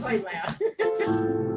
Play loud.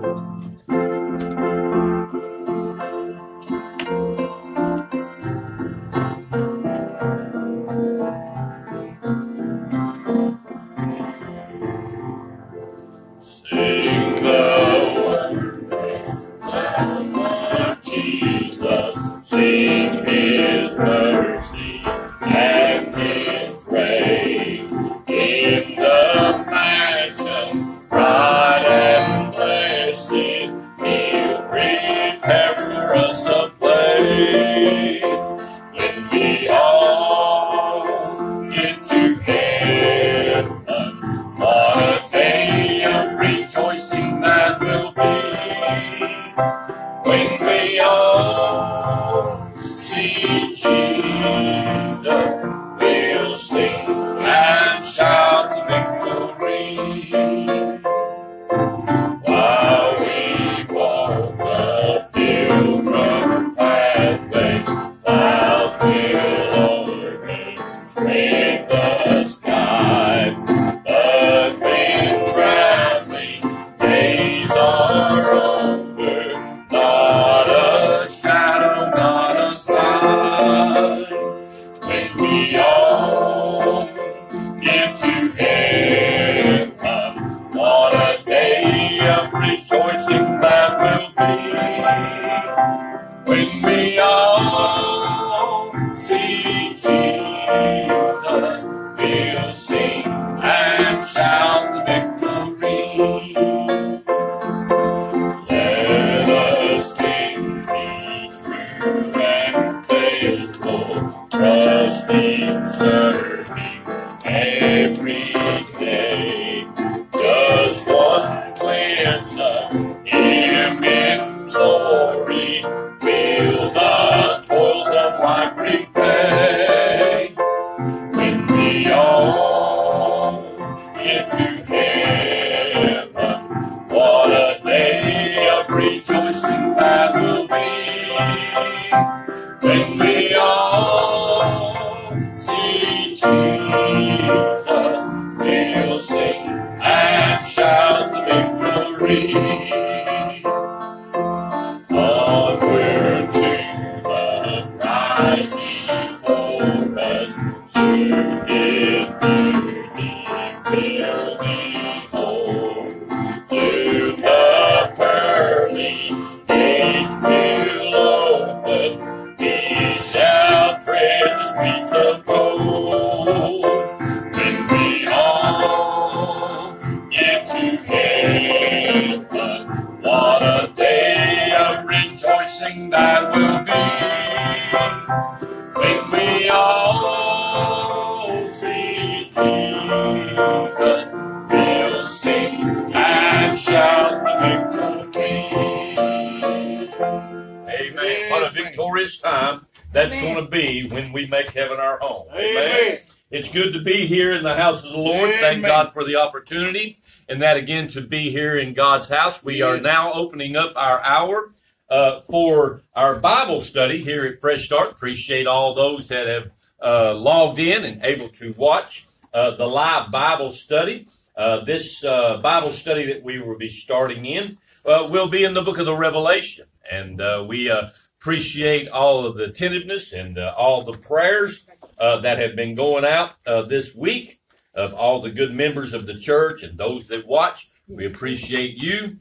Home. Amen. It's good to be here in the house of the Lord. Thank God for the opportunity. And that again to be here in God's house. We are now opening up our hour uh, for our Bible study here at Fresh Start. Appreciate all those that have uh, logged in and able to watch uh, the live Bible study. Uh, this uh, Bible study that we will be starting in uh, will be in the book of the Revelation. And uh, we uh, appreciate all of the attentiveness and uh, all the prayers uh, that have been going out uh, this week of all the good members of the church and those that watch. We appreciate you.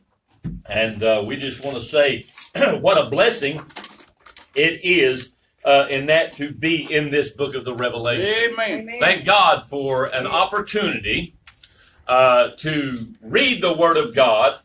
And uh, we just want to say what a blessing it is uh, in that to be in this book of the Revelation. Amen. Amen. Thank God for an opportunity uh, to read the Word of God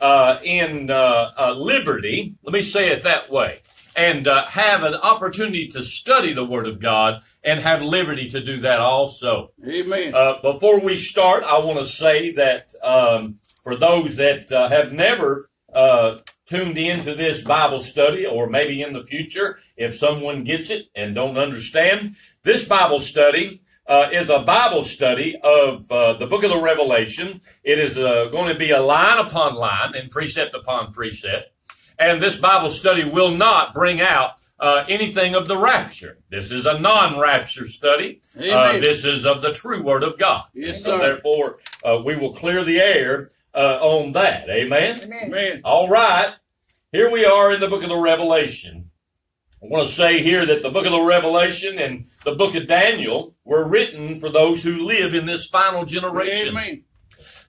uh, in uh, uh, liberty. Let me say it that way. And uh, have an opportunity to study the Word of God and have liberty to do that also. Amen. Uh, before we start, I want to say that um, for those that uh, have never uh, tuned into this Bible study, or maybe in the future, if someone gets it and don't understand, this Bible study uh, is a Bible study of uh, the book of the Revelation. It is uh, going to be a line upon line and precept upon precept. And this Bible study will not bring out uh, anything of the rapture. This is a non-rapture study. Uh, this is of the true Word of God. Yes, So sir. therefore, uh, we will clear the air uh, on that. Amen. Amen. Amen. All right. Here we are in the book of the Revelation. I want to say here that the book of the Revelation and the book of Daniel were written for those who live in this final generation. Amen.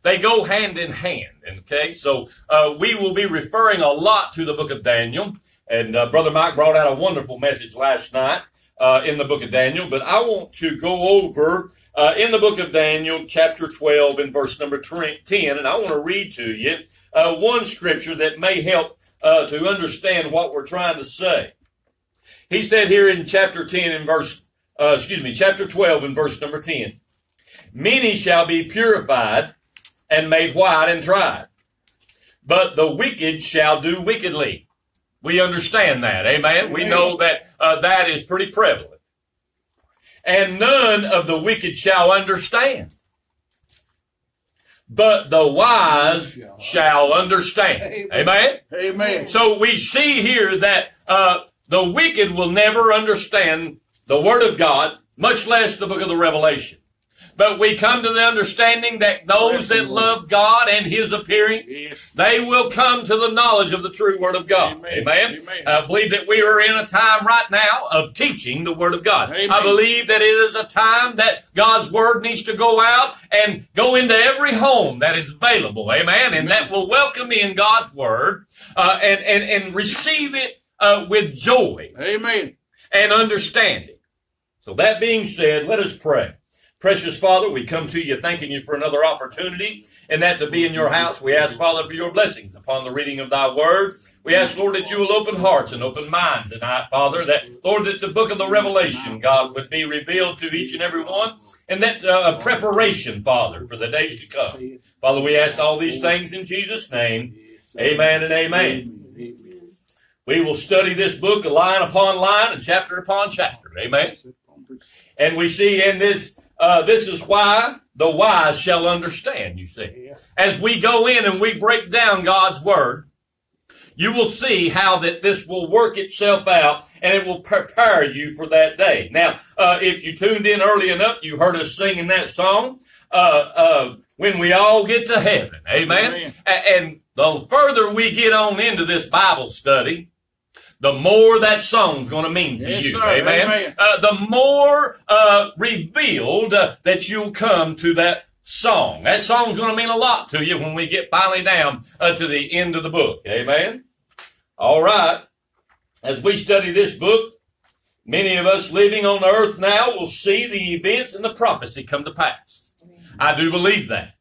They go hand in hand. Okay. So, uh, we will be referring a lot to the book of Daniel. And, uh, Brother Mike brought out a wonderful message last night, uh, in the book of Daniel. But I want to go over, uh, in the book of Daniel, chapter 12 and verse number 10. And I want to read to you, uh, one scripture that may help, uh, to understand what we're trying to say. He said here in chapter 10 and verse, excuse me, chapter 12 and verse number 10. Many shall be purified and made white and tried. But the wicked shall do wickedly. We understand that. Amen. We know that uh, that is pretty prevalent. And none of the wicked shall understand. But the wise shall understand. Amen. Amen. So we see here that uh, the wicked will never understand the Word of God, much less the book of the Revelation. But we come to the understanding that those that love God and His appearing, Yes. they will come to the knowledge of the true Word of God. Amen. Amen. Amen. I believe that we are in a time right now of teaching the Word of God. Amen. I believe that it is a time that God's Word needs to go out and go into every home that is available. Amen. And that will welcome in God's Word uh, and, and, and receive it uh, with joy Amen. and understanding. So that being said, let us pray. Precious Father, we come to you thanking you for another opportunity and that to be in your house. We ask, Father, for your blessings upon the reading of thy word. We ask, Lord, that you will open hearts and open minds tonight, Father, that, Lord, that the book of the Revelation, God, would be revealed to each and every one and that uh, a preparation, Father, for the days to come. Father, we ask all these things in Jesus' name. Amen and amen. We will study this book line upon line and chapter upon chapter. Amen. And we see in this, uh, this is why the wise shall understand, you see. As we go in and we break down God's word, you will see how that this will work itself out and it will prepare you for that day. Now, uh, if you tuned in early enough, you heard us singing that song, uh, uh, when we all get to heaven. Amen. Amen. And the further we get on into this Bible study, the more that song's going to mean to Yes, you. sir. Amen. Amen. Uh, the more uh, revealed uh, that you'll come to that song. That song's going to mean a lot to you when we get finally down uh, to the end of the book. Amen. All right. As we study this book, many of us living on the earth now will see the events and the prophecy come to pass. I do believe that.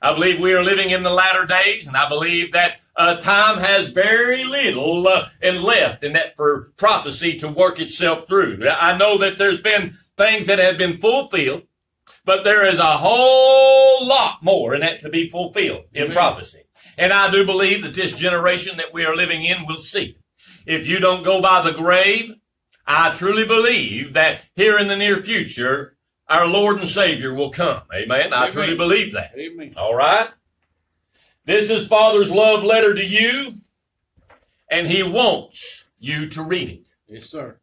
I believe we are living in the latter days, and I believe that uh, time has very little uh, and left in that for prophecy to work itself through. I know that there's been things that have been fulfilled, but there is a whole lot more in that to be fulfilled in Amen. prophecy. And I do believe that this generation that we are living in will see. If you don't go by the grave, I truly believe that here in the near future, our Lord and Savior will come. Amen. I Amen. truly believe that. Amen. All right. This is Father's love letter to you, and He wants you to read it. Yes, sir.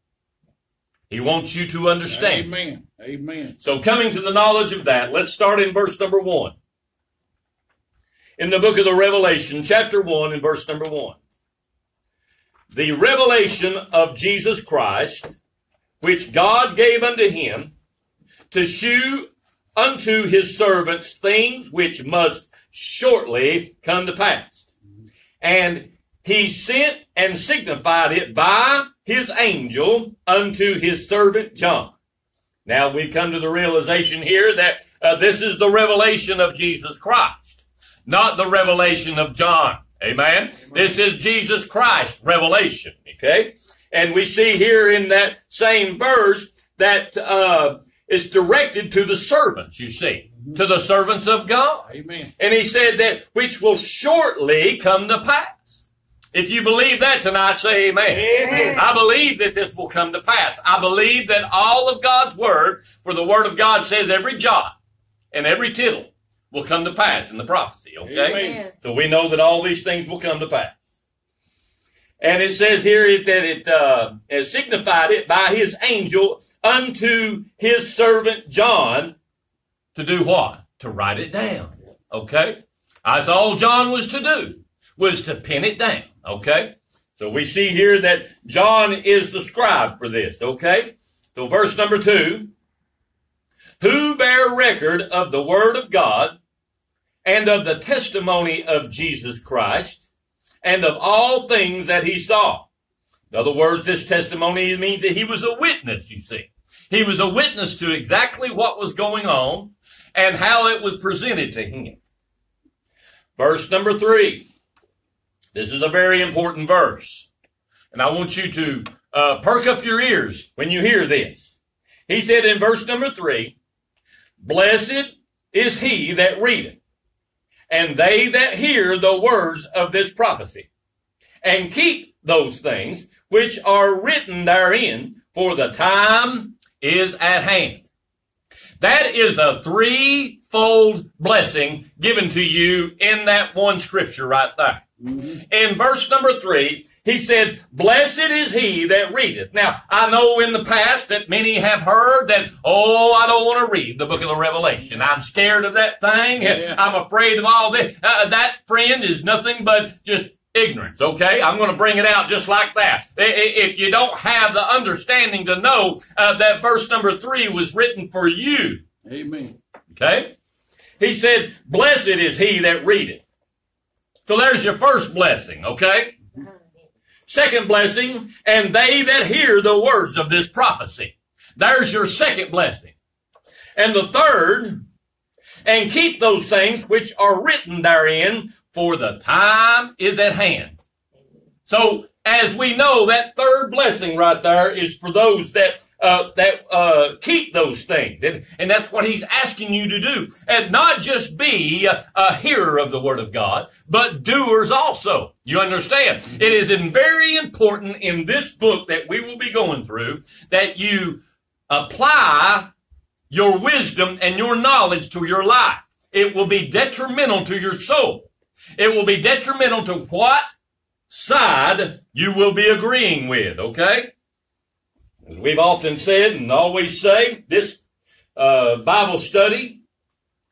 He wants you to understand. Amen. Amen. So coming to the knowledge of that, let's start in verse number one. In the book of the Revelation, chapter one and verse number one. The revelation of Jesus Christ, which God gave unto him to shew unto his servants things which must shortly come to pass. And he sent and signified it by his angel unto his servant John. Now we come to the realization here that uh, this is the revelation of Jesus Christ, not the revelation of John. Amen. This is Jesus Christ revelation. Okay. And we see here in that same verse that uh, it's directed to the servants. You see, to the servants of God. Amen. And he said that which will shortly come to pass. If you believe that tonight, say amen. Amen. I believe that this will come to pass. I believe that all of God's word, for the word of God says every jot and every tittle will come to pass in the prophecy, okay? Amen. Amen. So we know that all these things will come to pass. And it says here that it uh, signified it by his angel unto his servant John to do what? To write it down. Okay? That's all John was to do, was to pin it down. Okay? So we see here that John is the scribe for this. Okay? So verse number two, who bear record of the word of God and of the testimony of Jesus Christ and of all things that he saw. In other words, this testimony means that he was a witness, you see. He was a witness to exactly what was going on and how it was presented to him. Verse number three. This is a very important verse. And I want you to uh, perk up your ears when you hear this. He said in verse number three, Blessed is he that readeth, and they that hear the words of this prophecy, and keep those things which are written therein, for the time is at hand. That is a threefold blessing given to you in that one scripture right there. Mm-hmm. In verse number three, he said, Blessed is he that readeth. Now, I know in the past that many have heard that, oh, I don't want to read the book of the Revelation. I'm scared of that thing. Yeah. I'm afraid of all this. Uh, that, friend, is nothing but just ignorance, okay? I'm going to bring it out just like that. If you don't have the understanding to know uh, that verse number three was written for you. Amen. Okay? He said, Blessed is he that readeth. So there's your first blessing, okay? Second blessing, and they that hear the words of this prophecy. There's your second blessing. And the third, and keep those things which are written therein, for the time is at hand. So, as we know, that third blessing right there is for those that uh, that uh, keep those things. And, and that's what he's asking you to do. And not just be a, a hearer of the word of God, but doers also. You understand? It is very important in this book that we will be going through that you apply your wisdom and your knowledge to your life. It will be detrimental to your soul. It will be detrimental to what side you will be agreeing with, okay? As we've often said and always say, this uh, Bible study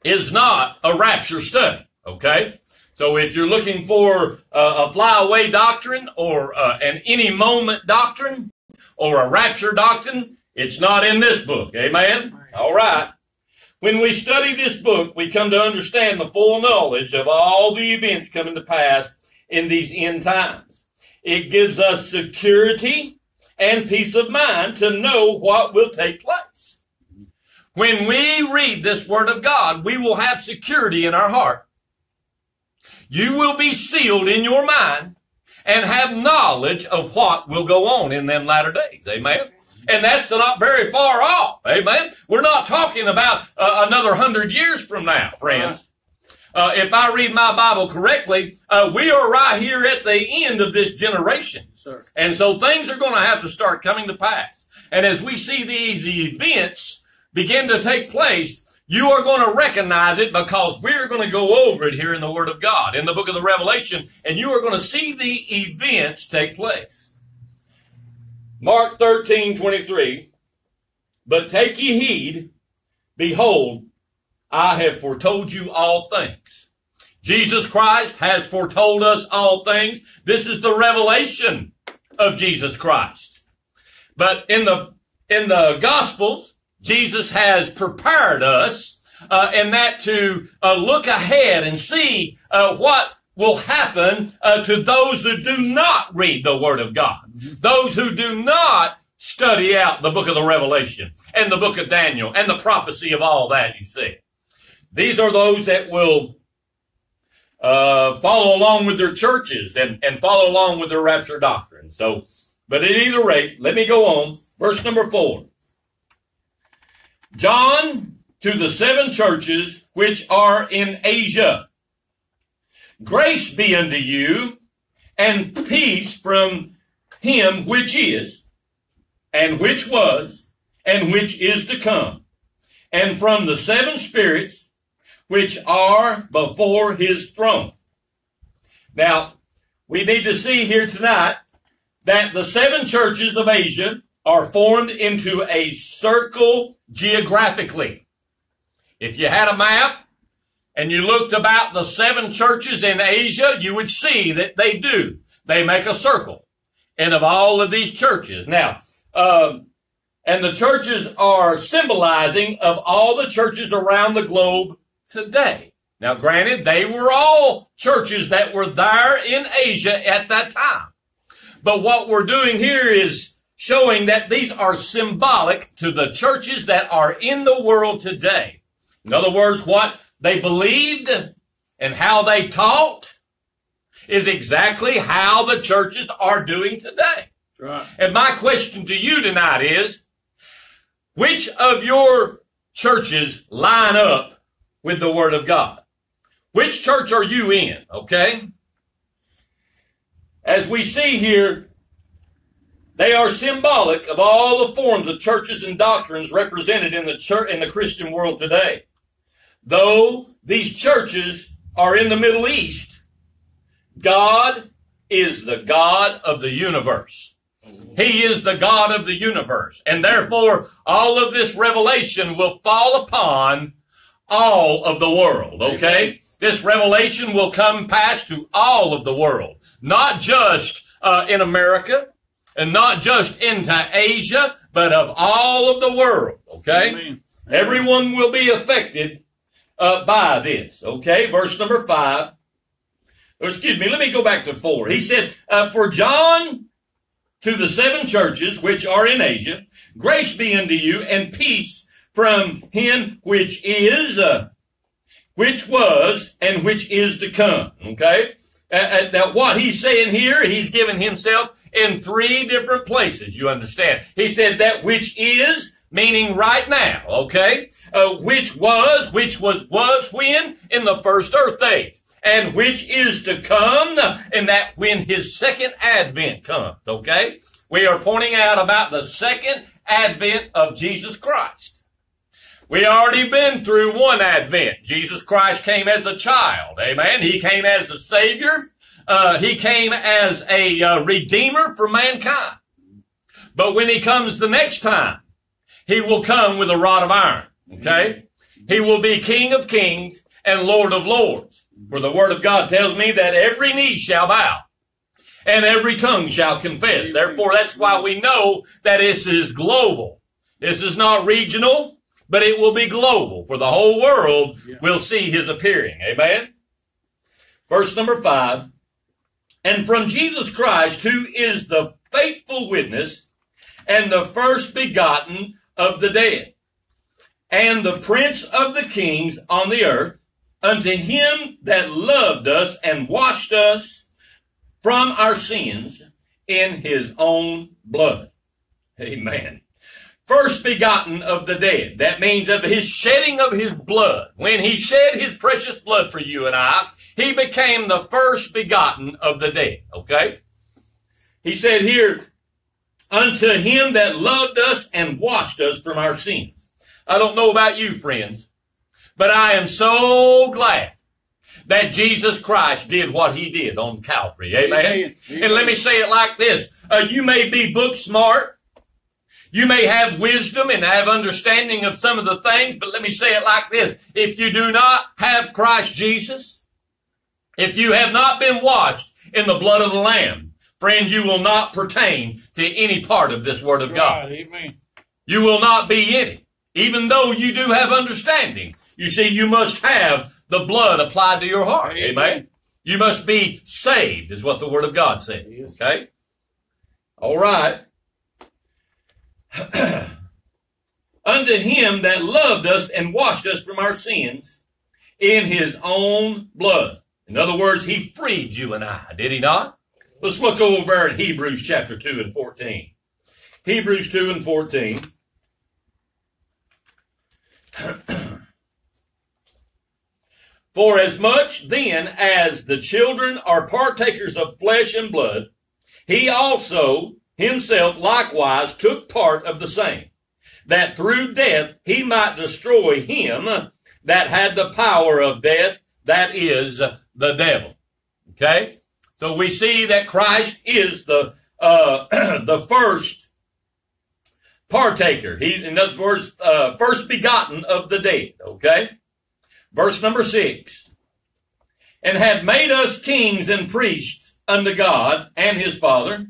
is not a rapture study. Okay? So if you're looking for uh, a flyaway doctrine or uh, an any moment doctrine or a rapture doctrine, it's not in this book. Amen? All right. When we study this book, we come to understand the full knowledge of all the events coming to pass in these end times. It gives us security and peace of mind to know what will take place. When we read this word of God, we will have security in our heart. You will be sealed in your mind and have knowledge of what will go on in them latter days. Amen. And that's not very far off. Amen. We're not talking about uh, another hundred years from now, friends. Uh, if I read my Bible correctly, uh, we are right here at the end of this generation. Sir. And so things are going to have to start coming to pass. And as we see these events begin to take place, you are going to recognize it because we're going to go over it here in the Word of God, in the book of the Revelation, and you are going to see the events take place. Mark 13, 23. But take ye heed, behold, I have foretold you all things. Jesus Christ has foretold us all things. This is the revelation of Jesus Christ. But in the, in the Gospels, Jesus has prepared us uh, in that to uh, look ahead and see uh, what will happen uh, to those who do not read the Word of God, mm-hmm. those who do not study out the book of the Revelation and the book of Daniel and the prophecy of all that you see. These are those that will uh, follow along with their churches and, and follow along with their rapture doctrine. So, but at either rate, let me go on. Verse number four. John to the seven churches which are in Asia. Grace be unto you and peace from him which is and which was and which is to come and from the seven spirits which are before his throne. Now, we need to see here tonight that the seven churches of Asia are formed into a circle geographically. If you had a map and you looked about the seven churches in Asia, you would see that they do. They make a circle. And of all of these churches. Now, um, and the churches are symbolizing of all the churches around the globe today. Now, granted, they were all churches that were there in Asia at that time. But what we're doing here is showing that these are symbolic to the churches that are in the world today. In other words, what they believed and how they taught is exactly how the churches are doing today. Right. And my question to you tonight is, which of your churches line up with the Word of God? Which church are you in? Okay? As we see here, they are symbolic of all the forms of churches and doctrines represented in the church in the Christian world today. Though these churches are in the Middle East, God is the God of the universe. He is the God of the universe. And therefore, all of this revelation will fall upon all of the world. Okay? This revelation will come past to all of the world, not just uh, in America and not just into Asia, but of all of the world. Okay? Amen. Everyone will be affected uh, by this. Okay, verse number five. Or excuse me, let me go back to four. He said, uh, For John to the seven churches which are in Asia, grace be unto you and peace from him which is, uh, which was, and which is to come. Okay? Uh, uh, now, what he's saying here, he's given himself in three different places, you understand. He said that which is, meaning right now, okay? Uh, which was, which was, was when? In the first earth age. And which is to come, and that when his second advent comes, okay? We are pointing out about the second advent of Jesus Christ. We already been through one advent. Jesus Christ came as a child. Amen. He came as a savior. Uh, he came as a uh, redeemer for mankind. But when he comes the next time, he will come with a rod of iron. Okay. He will be King of kings and Lord of lords. For the word of God tells me that every knee shall bow and every tongue shall confess. Therefore, that's why we know that this is global. This is not regional, but it will be global. For the whole world will see his appearing. Amen. Verse number five. And from Jesus Christ, who is the faithful witness and the first begotten of the dead, and the prince of the kings on the earth, unto him that loved us and washed us from our sins in his own blood. Amen. First begotten of the dead. That means of his shedding of his blood. When he shed his precious blood for you and I, he became the first begotten of the dead. Okay? He said here, unto him that loved us and washed us from our sins. I don't know about you, friends, but I am so glad that Jesus Christ did what he did on Calvary. Amen. Amen. And let me say it like this. Uh, you may be book smart. You may have wisdom and have understanding of some of the things, but let me say it like this. If you do not have Christ Jesus, if you have not been washed in the blood of the Lamb, friends, you will not pertain to any part of this Word of God. Right. Amen. You will not be in it. Even though you do have understanding. You see, you must have the blood applied to your heart. Amen. Amen. You must be saved, is what the Word of God says. Yes. Okay? All right. Unto him that loved us and washed us from our sins in his own blood. In other words, he freed you and I, did he not? Let's look over there at Hebrews chapter 2 and 14. Hebrews 2 and 14. For as much then as the children are partakers of flesh and blood, he also himself likewise took part of the same, that through death he might destroy him that had the power of death, that is the devil. Okay? So we see that Christ is the uh, the first partaker. He, in other words, uh, first begotten of the dead. Okay. Verse number six. And had made us kings and priests unto God and his Father.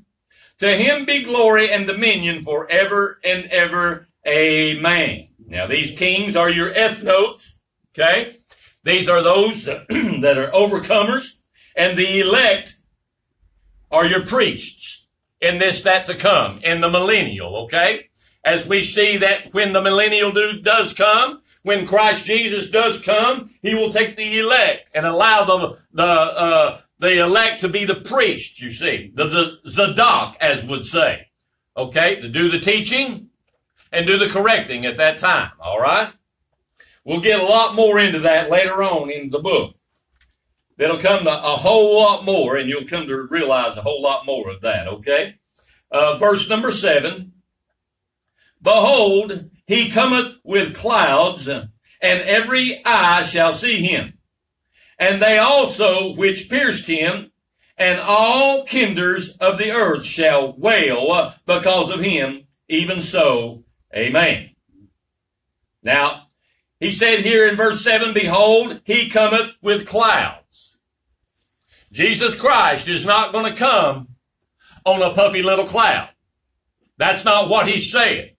To him be glory and dominion forever and ever. Amen. Now these kings are your ethnos. Okay. These are those that are overcomers and the elect are your priests in this, that to come in the millennial. Okay. As we see that when the millennial do, does come, when Christ Jesus does come, he will take the elect and allow the, the, uh, the elect to be the priests, you see, the, the Zadok, as would say. Okay, to do the teaching and do the correcting at that time. All right. We'll get a lot more into that later on in the book. That'll come to a whole lot more, and you'll come to realize a whole lot more of that. Okay. Uh, verse number seven. Behold, he cometh with clouds, and every eye shall see him. And they also which pierced him, and all kinders of the earth shall wail because of him. Even so, amen. Now, he said here in verse 7, Behold, he cometh with clouds. Jesus Christ is not going to come on a puffy little cloud. That's not what he's saying.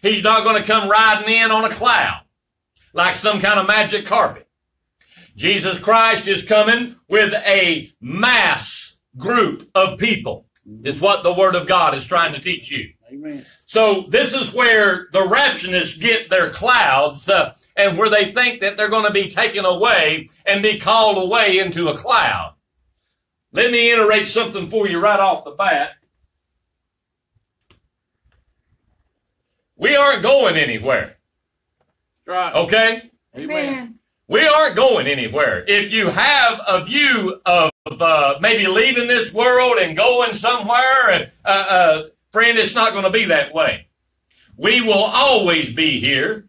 He's not going to come riding in on a cloud like some kind of magic carpet. Jesus Christ is coming with a mass group of people is what the word of God is trying to teach you. Amen. So this is where the raptionists get their clouds uh, and where they think that they're going to be taken away and be called away into a cloud. Let me iterate something for you right off the bat. We aren't going anywhere. Right. Okay? Amen. We aren't going anywhere. If you have a view of uh, maybe leaving this world and going somewhere, and uh, uh, friend, it's not going to be that way. We will always be here.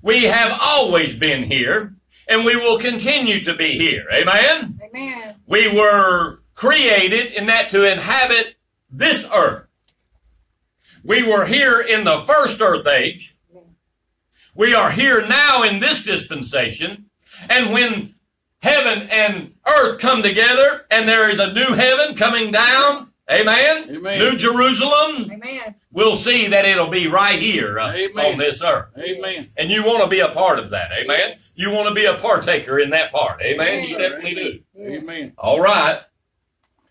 We have always been here, and we will continue to be here. Amen. Amen. We were created in that to inhabit this earth. We were here in the first earth age. We are here now in this dispensation. And when heaven and earth come together and there is a new heaven coming down, amen, Amen. New Jerusalem, Amen. We'll see that it'll be right here uh, on this earth. Amen. And you want to be a part of that, amen? You want to be a partaker in that part, amen? You Amen. definitely do. Amen. All right.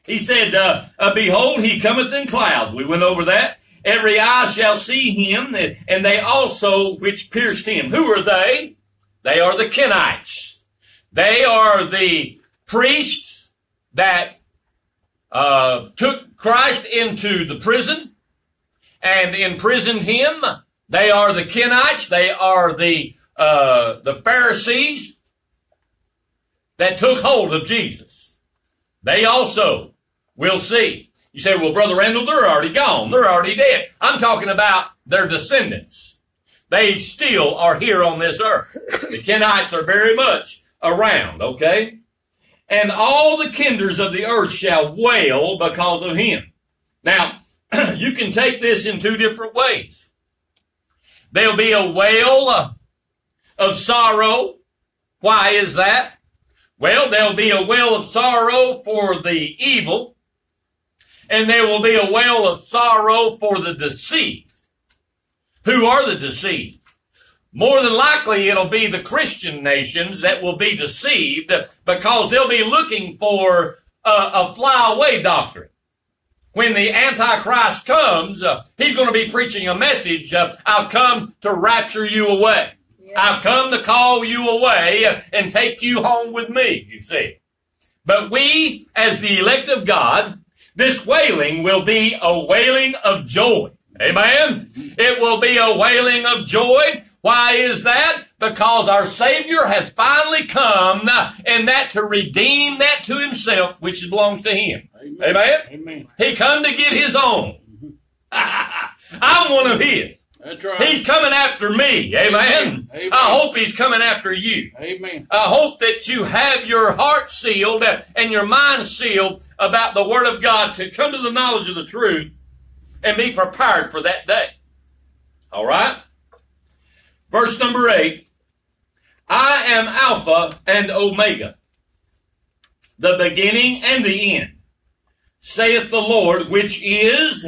He said, uh, uh, Behold, he cometh in clouds. We went over that. Every eye shall see him, and and they also which pierced him. Who are they? They are the Kenites. They are the priests that uh, took Christ into the prison and imprisoned him. They are the Kenites. They are the uh, the Pharisees that took hold of Jesus. They also will see. You say, well, Brother Randall, they're already gone. They're already dead. I'm talking about their descendants. They still are here on this earth. The Kenites are very much around, okay? And all the kinders of the earth shall wail because of him. Now, you can take this in two different ways. There'll be a wail uh, of sorrow. Why is that? Well, there'll be a wail of sorrow for the evil, and there will be a wail of sorrow for the deceived. Who are the deceived? More than likely, it'll be the Christian nations that will be deceived because they'll be looking for a, a flyaway doctrine. When the Antichrist comes, uh, he's going to be preaching a message. Uh, I've come to rapture you away. Yeah. I've come to call you away and take you home with me, you see. But we, as the elect of God, this wailing will be a wailing of joy. Amen. It will be a wailing of joy. Why is that? Because our Savior has finally come and that to redeem that to himself, which belongs to him. Amen. Amen. He come to get his own. Mm-hmm. I'm one of his. That's right. He's coming after me. Amen. Amen. I hope he's coming after you. Amen. I hope that you have your heart sealed and your mind sealed about the Word of God to come to the knowledge of the truth and be prepared for that day. All right? Verse number eight I am Alpha and Omega, the beginning and the end, saith the Lord, which is,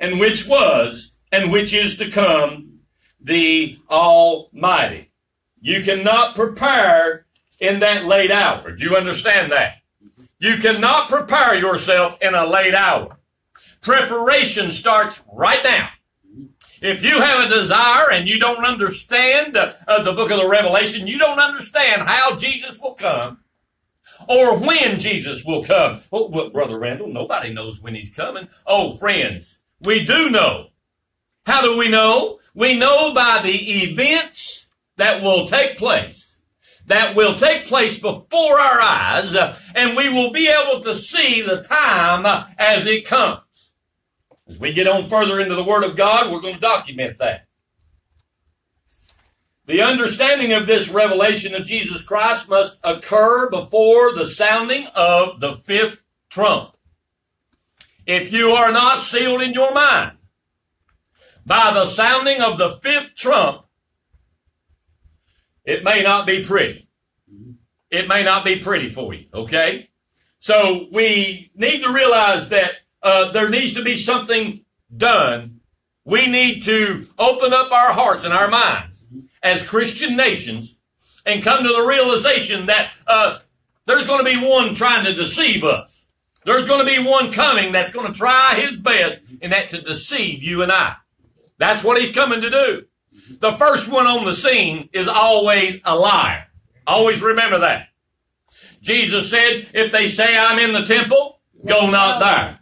and which was, and which is to come, the Almighty. You cannot prepare in that late hour. Do you understand that? You cannot prepare yourself in a late hour. Preparation starts right now. If you have a desire and you don't understand uh, uh, the book of the Revelation, you don't understand how Jesus will come or when Jesus will come. Oh, well, Brother Randall, nobody knows when he's coming. Oh, friends, we do know. How do we know? We know by the events that will take place. That will take place before our eyes, uh, and we will be able to see the time as it comes. As we get on further into the Word of God, we're going to document that. The understanding of this revelation of Jesus Christ must occur before the sounding of the fifth trump. If you are not sealed in your mind by the sounding of the fifth trump, it may not be pretty. It may not be pretty for you, okay? So we need to realize that uh, there needs to be something done. We need to open up our hearts and our minds as Christian nations and come to the realization that uh, there's going to be one trying to deceive us. There's going to be one coming that's going to try his best, and that to deceive you and I. That's what he's coming to do. The first one on the scene is always a liar. Always remember that. Jesus said, if they say I'm in the temple, go not there.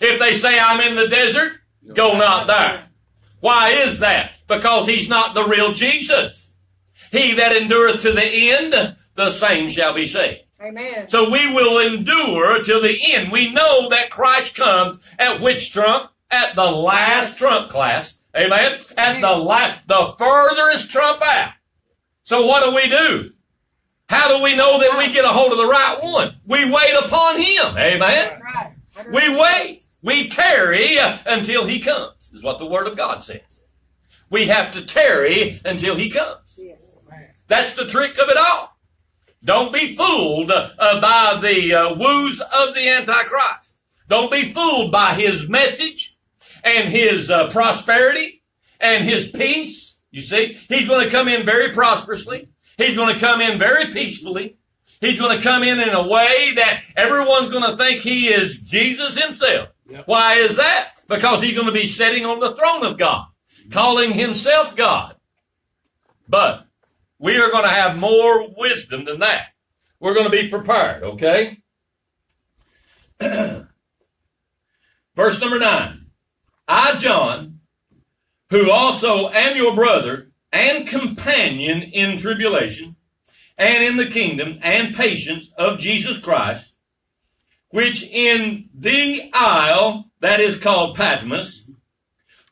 If they say I'm in the desert, go not there. Why is that? Because he's not the real Jesus. He that endureth to the end, the same shall be saved. Amen. So we will endure till the end. We know that Christ comes at which trump? At the last trump class. Amen. At the last, the furthest trump out. So what do we do? How do we know that we get a hold of the right one? We wait upon him. Amen. We wait. We tarry until he comes, is what the word of God says. We have to tarry until he comes. Yes. That's the trick of it all. Don't be fooled uh, by the uh, woos of the Antichrist. Don't be fooled by his message and his uh, prosperity and his peace. You see, he's going to come in very prosperously. He's going to come in very peacefully. He's going to come in in a way that everyone's going to think he is Jesus himself. Why is that? Because he's going to be sitting on the throne of God, calling himself God. But we are going to have more wisdom than that. We're going to be prepared, okay? Verse number nine. I, John, who also am your brother and companion in tribulation and in the kingdom and patience of Jesus Christ, which in the isle that is called Patmos,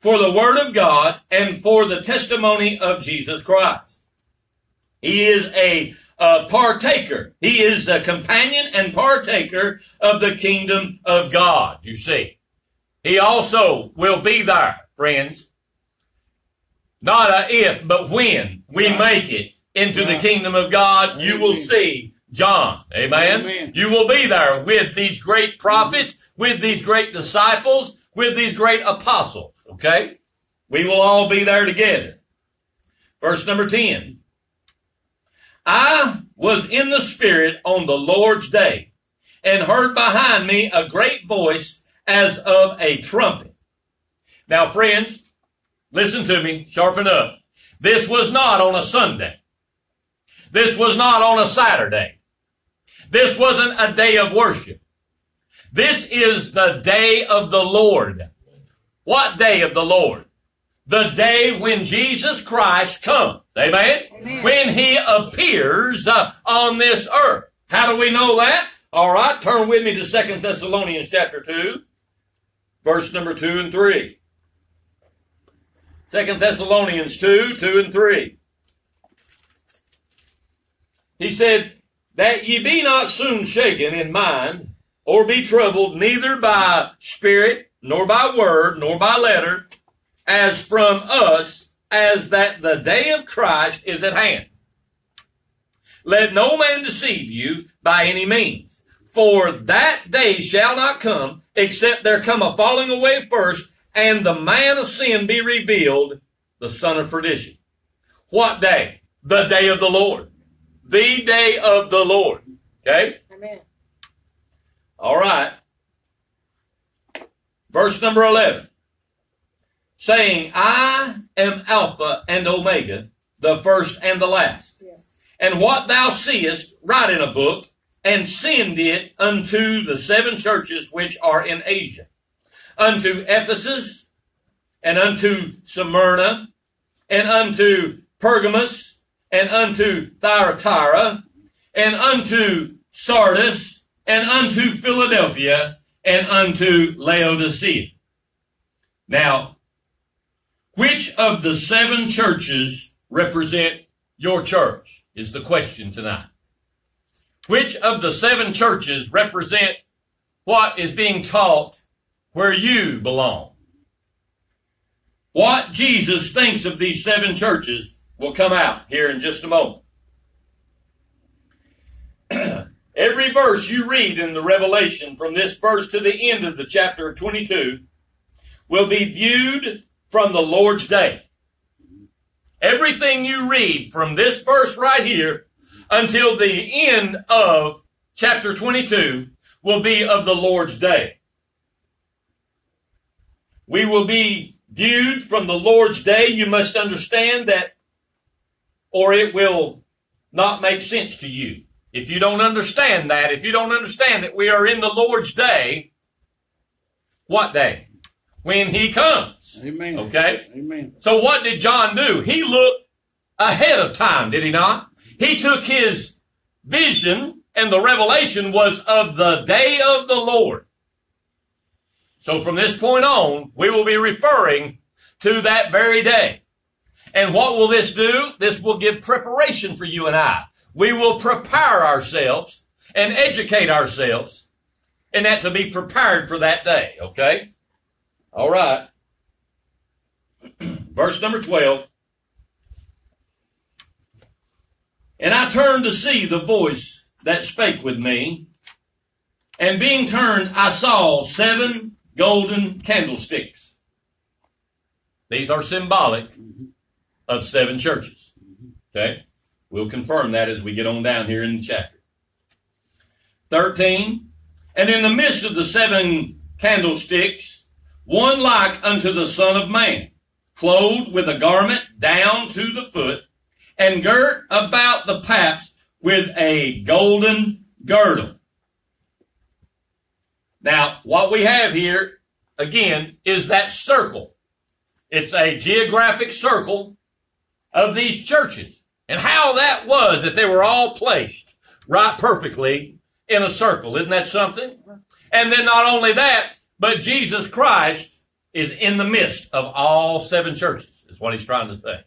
for the word of God and for the testimony of Jesus Christ. He is a uh, partaker. He is a companion and partaker of the kingdom of God, you see. He also will be there, friends. Not a if, but when we make it into the kingdom of God, you will see John. Amen. Amen. You will be there with these great prophets, with these great disciples, with these great apostles. Okay? We will all be there together. Verse number 10. I was in the Spirit on the Lord's day and heard behind me a great voice as of a trumpet. Now, friends, listen to me, sharpen up. This was not on a Sunday. This was not on a Saturday. This wasn't a day of worship. This is the day of the Lord. What day of the Lord? The day when Jesus Christ comes. Amen? Amen. When he appears uh, on this earth. How do we know that? All right, turn with me to Second Thessalonians chapter 2, verse number 2 and 3. Second Thessalonians 2, 2 and 3. He said, That ye be not soon shaken in mind, or be troubled neither by spirit, nor by word, nor by letter, as from us, as that the day of Christ is at hand. Let no man deceive you by any means. For that day shall not come, except there come a falling away first, and the man of sin be revealed, the son of perdition. What day? The day of the Lord. The day of the Lord. Okay? Amen. All right. Verse number 11. Saying, I am Alpha and Omega, the first and the last. Yes. And what thou seest, write in a book, and send it unto the seven churches which are in Asia, unto Ephesus, and unto Smyrna, and unto Pergamos, and unto Thyatira, and unto Sardis, and unto Philadelphia, and unto Laodicea. Now, which of the seven churches represent your church is the question tonight. Which of the seven churches represent what is being taught where you belong? What Jesus thinks of these seven churches will come out here in just a moment. Every verse you read in the Revelation from this verse to the end of the chapter 22 will be viewed from the Lord's day. Everything you read from this verse right here until the end of chapter 22 will be of the Lord's day. We will be viewed from the Lord's day. You must understand that, or it will not make sense to you. If you don't understand that, if you don't understand that we are in the Lord's day, what day? When He comes. Amen. Okay? Amen. So what did John do? He looked ahead of time, did he not? He took his vision and the revelation was of the day of the Lord. So from this point on, we will be referring to that very day. And what will this do? This will give preparation for you and I. We will prepare ourselves and educate ourselves and that to be prepared for that day. Okay? All right. Verse number 12. And I turned to see the voice that spake with me. And being turned, I saw seven golden candlesticks. These are symbolic mm-hmm. Of seven churches. Mm-hmm. Okay? We'll confirm that as we get on down here in the chapter. 13. And in the midst of the seven candlesticks, one like unto the Son of Man, clothed with a garment down to the foot, and girt about the paps with a golden girdle. Now, what we have here, again, is that circle. It's a geographic circle of these churches. And how that was that they were all placed right perfectly in a circle. Isn't that something? And then not only that, but Jesus Christ is in the midst of all seven churches, is what he's trying to say.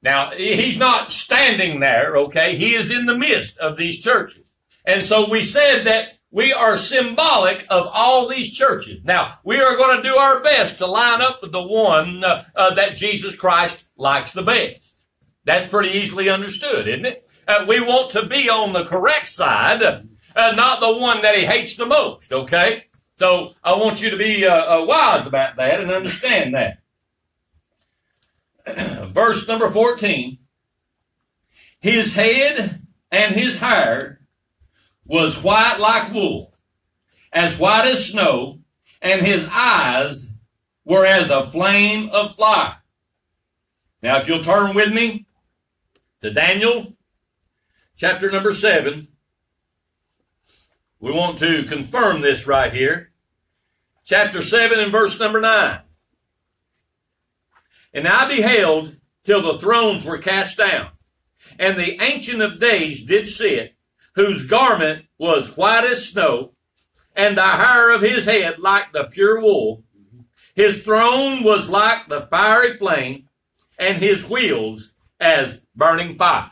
Now, he's not standing there, okay? He is in the midst of these churches. And so we said that we are symbolic of all these churches. Now, we are going to do our best to line up with the one uh, uh, that Jesus Christ likes the best. That's pretty easily understood, isn't it? Uh, we want to be on the correct side, uh, not the one that he hates the most, okay? So I want you to be uh, uh, wise about that and understand that. Verse number 14. His head and his hair was white like wool, as white as snow, and his eyes were as a flame of fire. Now, if you'll turn with me to Daniel chapter number 7, we want to confirm this right here. Chapter 7 and verse number 9. And I beheld till the thrones were cast down, and the Ancient of Days did sit, whose garment was white as snow, and the hair of his head like the pure wool. His throne was like the fiery flame, and his wheels as burning fire.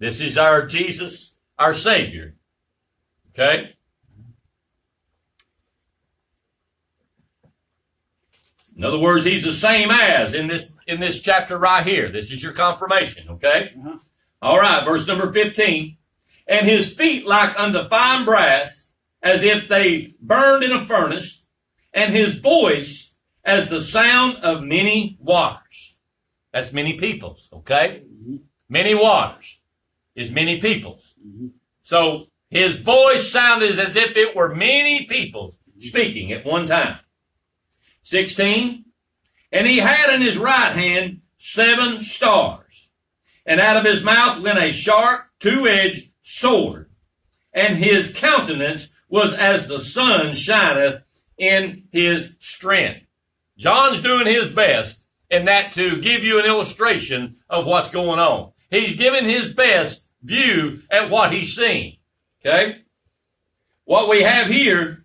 This is our Jesus, our Savior. Okay? In other words, he's the same as in this in this chapter right here. This is your confirmation, okay? Uh-huh. All right, verse number 15. And his feet like unto fine brass, as if they burned in a furnace, and his voice as the sound of many waters. That's many peoples, okay? Mhm. Many waters is many peoples. Mhm. So his voice sounded as if it were many people speaking at one time. 16. And he had in his right hand seven stars, and out of his mouth went a sharp, two-edged sword, and his countenance was as the sun shineth in his strength. John's doing his best in that to give you an illustration of what's going on. He's giving his best view at what he's seen. Okay? What we have here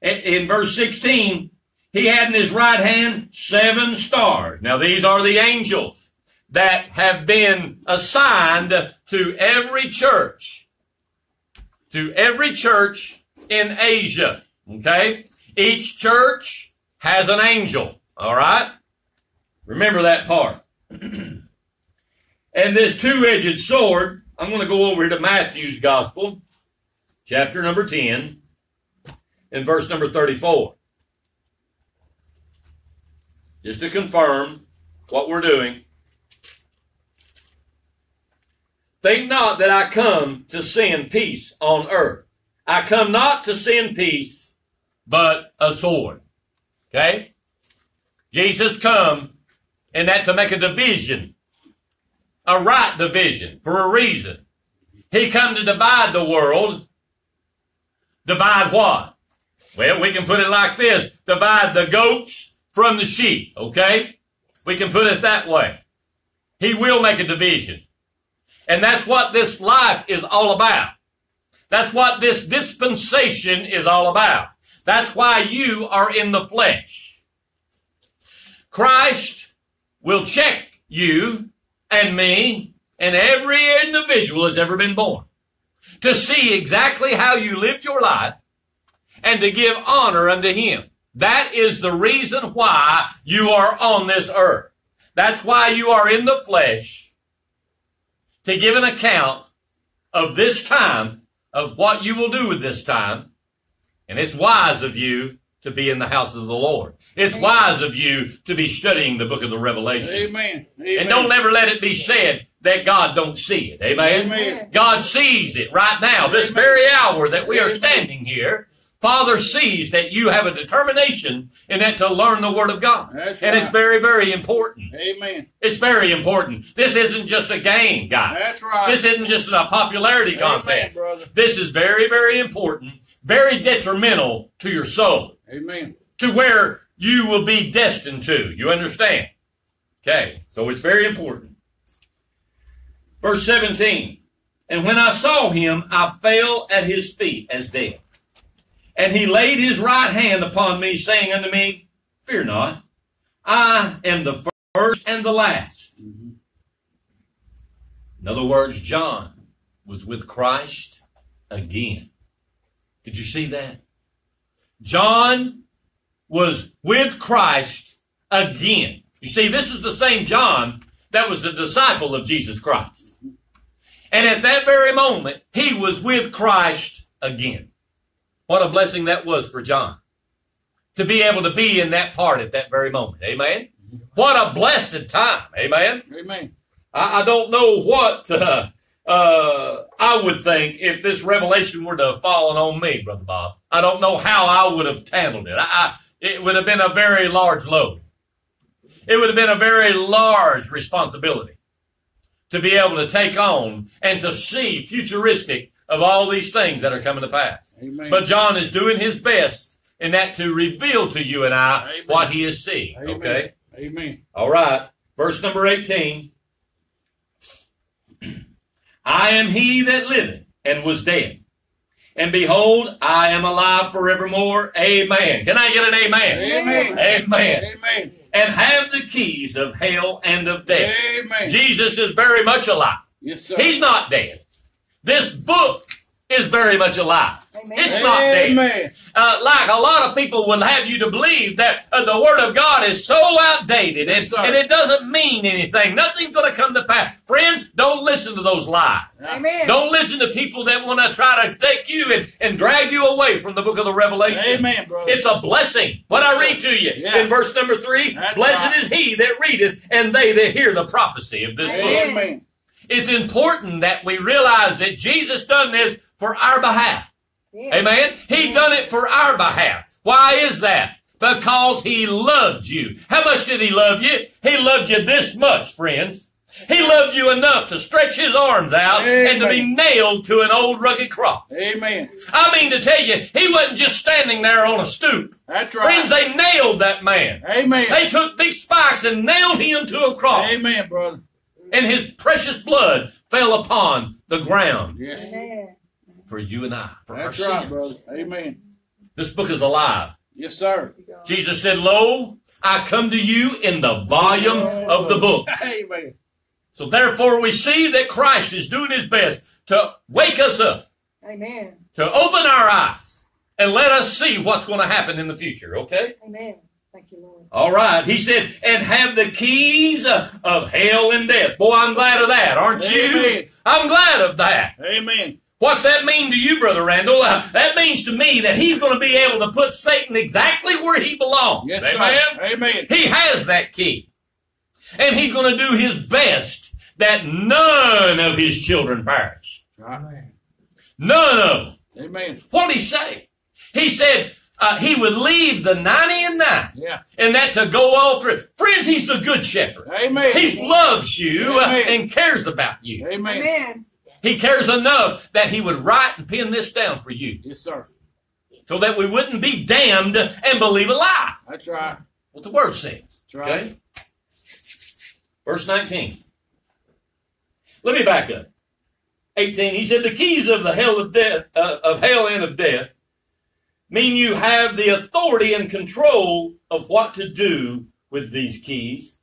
in, verse 16, he had in his right hand seven stars. Now these are the angels that have been assigned to every church, to every church in Asia. Okay? Each church has an angel. All right? Remember that part. and this two-edged sword, I'm going to go over to Matthew's gospel, chapter number 10, and verse number 34. Just to confirm what we're doing. Think not that I come to send peace on earth. I come not to send peace, but a sword. Okay? Jesus come and that to make a division, a right division for a reason. He come to divide the world. Divide what? Well, we can put it like this. Divide the goats from the sheep, okay? We can put it that way. He will make a division. And that's what this life is all about. That's what this dispensation is all about. That's why you are in the flesh. Christ will check you and me and every individual that's ever been born to see exactly how you lived your life and to give honor unto him. That is the reason why you are on this earth. That's why you are in the flesh to give an account of this time, of what you will do with this time. And it's wise of you to be in the house of the Lord. It's wise of you to be studying the book of the Revelation. Amen. Amen. And don't ever let it be said that God don't see it. Amen. Amen. God sees it right now, this very hour that we are standing here. Father sees that you have a determination in that to learn the Word of God. That's and it's very, very important. Amen. It's very important. This isn't just a game, guys. That's right. This isn't just a popularity Amen, contest. brother. This is very, very important, very detrimental to your soul, Amen. to where you will be destined to. You understand? Okay, so it's very important. Verse 17. And when I saw him, I fell at his feet as dead. And he laid his right hand upon me, saying unto me, Fear not, I am the first and the last. In other words, John was with Christ again. Did you see that? John was with Christ again. You see, this is the same John that was the disciple of Jesus Christ. And at that very moment, he was with Christ again. What a blessing that was for John to be able to be in that part at that very moment. Amen. What a blessed time. Amen. Amen. I, I don't know what uh, uh, I would think if this revelation were to have fallen on me, Brother Bob. I don't know how I would have handled it. I, I, it would have been a very large load. It would have been a very large responsibility to be able to take on and to see futuristic of all these things that are coming to pass. Amen. But John is doing his best in that to reveal to you and I Amen. what he is seeing. Amen. Okay? Amen. All right. Verse number 18. I am he that liveth and was dead. And behold, I am alive forevermore. Amen. Can I get an amen? Amen. Amen. Amen. And have the keys of hell and of death. Amen. Jesus is very much alive. Yes, sir. He's not dead. This book is very much alive. Amen. It's not dead. Amen. Uh, like a lot of people will have you to believe that uh, the Word of God is so outdated and, Yes, sir. and it doesn't mean anything. Nothing's going to come to pass. Friend, don't listen to those lies. Amen. Don't listen to people that want to try to take you and, and drag you away from the book of the Revelation. Amen, brother. It's a blessing. What I read to you Yeah. in verse number three, That's blessed right. is he that readeth and they that hear the prophecy of this book. Amen. Amen. It's important that we realize that Jesus done this for our behalf. Yeah. Amen. He done it for our behalf. Why is that? Because he loved you. How much did he love you? He loved you this much, friends. He loved you enough to stretch his arms out and to be nailed to an old rugged cross. Amen. I mean to tell you, he wasn't just standing there on a stoop. That's right. Friends, they nailed that man. Amen. They took big spikes and nailed him to a cross. Amen, brother. And his precious blood fell upon the ground Yes. For you and I, for That's our right, sins. brother. Amen. This book is alive. Yes, sir. Jesus said, Lo, I come to you in the volume of the book. Amen. So therefore we see that Christ is doing his best to wake us up, Amen. to open our eyes, and let us see what's going to happen in the future, okay? Amen. Thank you, Lord. All right. He said, and have the keys uh, of hell and death. Boy, I'm glad of that, aren't you? I'm glad of that. Amen. What's that mean to you, Brother Randall? Uh, that means to me that he's going to be able to put Satan exactly where he belongs. Yes, Amen? sir. Amen. He has that key. And he's going to do his best that none of his children perish. Right. None of them. Amen. What did he say? He said uh, he would leave the 90 and 9 Yeah. and that to go all through. Friends, he's the good shepherd. Amen. He loves you uh, Amen. and cares about you. Amen. Amen. He cares enough that he would write and pin this down for you Yes, sir. so that we wouldn't be damned and believe a lie. That's right. What the word says. That's right. Okay? Verse 19. Let me back up. 18. He said, The keys of the hell of death, uh, of hell and of death, mean you have the authority and control of what to do with these keys.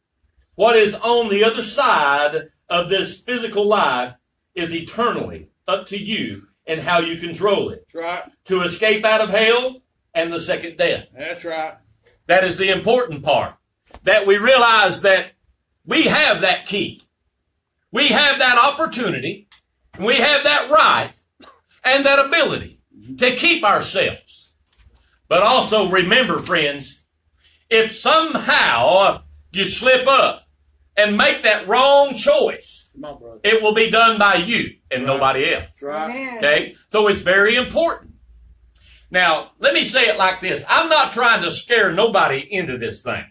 What is on the other side of this physical life is eternally up to you and how you control it. That's right. To escape out of hell and the second death. That's right. That is the important part. That we realize that we have that key. We have that opportunity. We have that right and that ability to keep ourselves. But also remember, friends, if somehow you slip up and make that wrong choice, on, it will be done by you and Right. nobody else. Right. Amen. Okay? So it's very important. Now, let me say it like this. I'm not trying to scare nobody into this thing.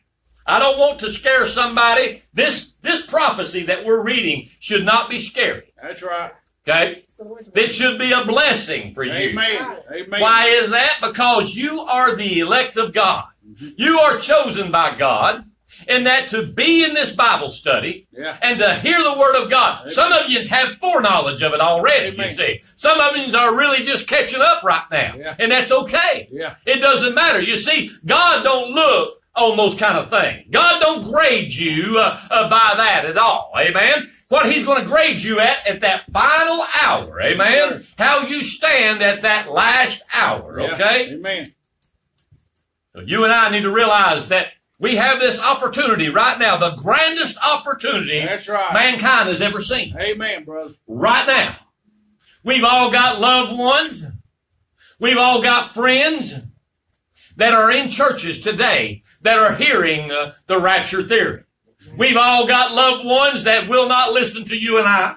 I don't want to scare somebody. This, this prophecy that we're reading should not be scary. That's right. Okay? It's the Lord's word. This should be a blessing for you. Amen. Amen. Why is that? Because you are the elect of God. Mm-hmm. You are chosen by God. And that to be in this Bible study Yeah. and to hear the Word of God. Amen. Some of you have foreknowledge of it already, you see. Some of you are really just catching up right now. Yeah. And that's okay. Yeah. It doesn't matter. You see, God don't look on those kind of things. God don't grade you uh, uh, by that at all. Amen. What He's going to grade you at at that final hour. Amen. Sure. How you stand at that last hour. Yeah. Okay. Amen. So you and I need to realize that we have this opportunity right now, the grandest opportunity That's right. mankind has ever seen. Amen, brother. Right now. We've all got loved ones. We've all got friends that are in churches today that are hearing uh, the rapture theory. We've all got loved ones that will not listen to you and I.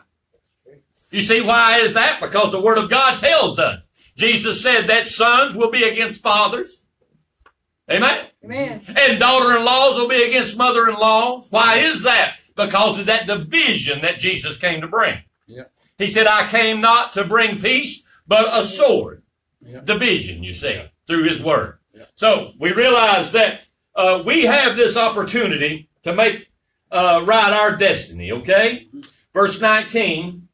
You see why is that? Because the Word of God tells us. Jesus said that sons will be against fathers. Amen. Amen. And daughter-in-laws will be against mother-in-laws. Why is that? Because of that division that Jesus came to bring. Yeah. He said, I came not to bring peace, but a sword. Yeah. Division, you see, through his word. So we realize that uh, we have this opportunity to make uh, right our destiny, okay? Verse 19.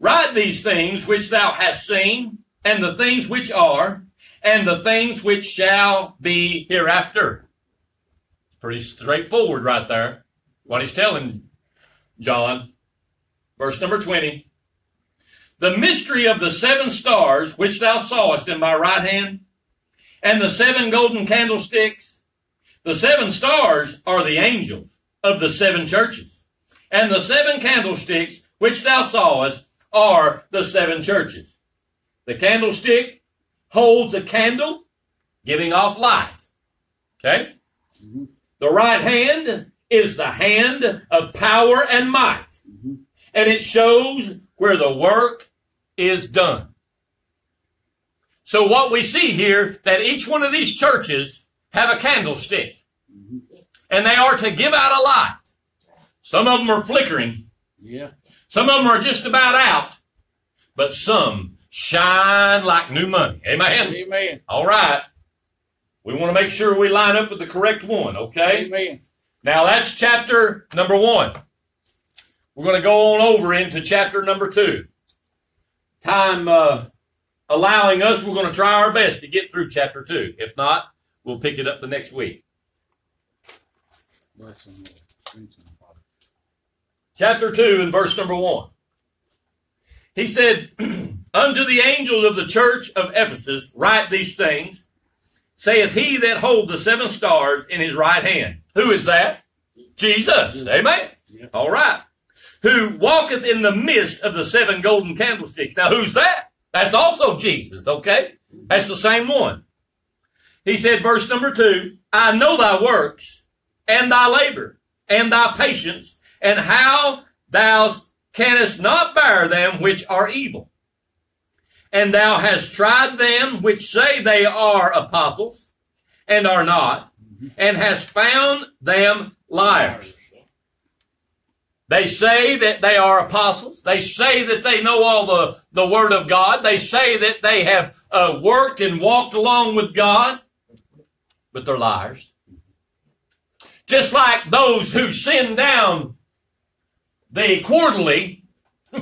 Write these things which thou hast seen, and the things which are, and the things which shall be hereafter. Pretty straightforward right there. What he's telling John. Verse number 20. The mystery of the seven stars which thou sawest in my right hand, and the seven golden candlesticks. The seven stars are the angels of the seven churches, and the seven candlesticks which thou sawest are the seven churches. The candlestick holds a candle giving off light. Okay? The right hand is the hand of power and might. Mm-hmm. And it shows where the work is done. So what we see here, that each one of these churches have a candlestick. And they are to give out a light. Some of them are flickering. Yeah. Some of them are just about out. But some shine like new money. Amen. Amen. All right. We want to make sure we line up with the correct one, okay? Amen. Now that's chapter number one. We're going to go on over into chapter number two. Time uh, allowing us, we're going to try our best to get through chapter two. If not, we'll pick it up the next week. Bless him, Lord. Strengthen him, Father. Chapter two and verse number one. He said, Unto the angel of the church of Ephesus write these things, saith he that hold the seven stars in his right hand. Who is that? Jesus. Amen. All right. Who walketh in the midst of the seven golden candlesticks. Now who's that? That's also Jesus, okay? That's the same one. He said, verse number two, I know thy works and thy labor and thy patience and how thou canst not bear them which are evil. And thou hast tried them which say they are apostles and are not, and hast found them liars. They say that they are apostles. They say that they know all the, the word of God. They say that they have uh, worked and walked along with God, but they're liars. Just like those who send down the quarterly or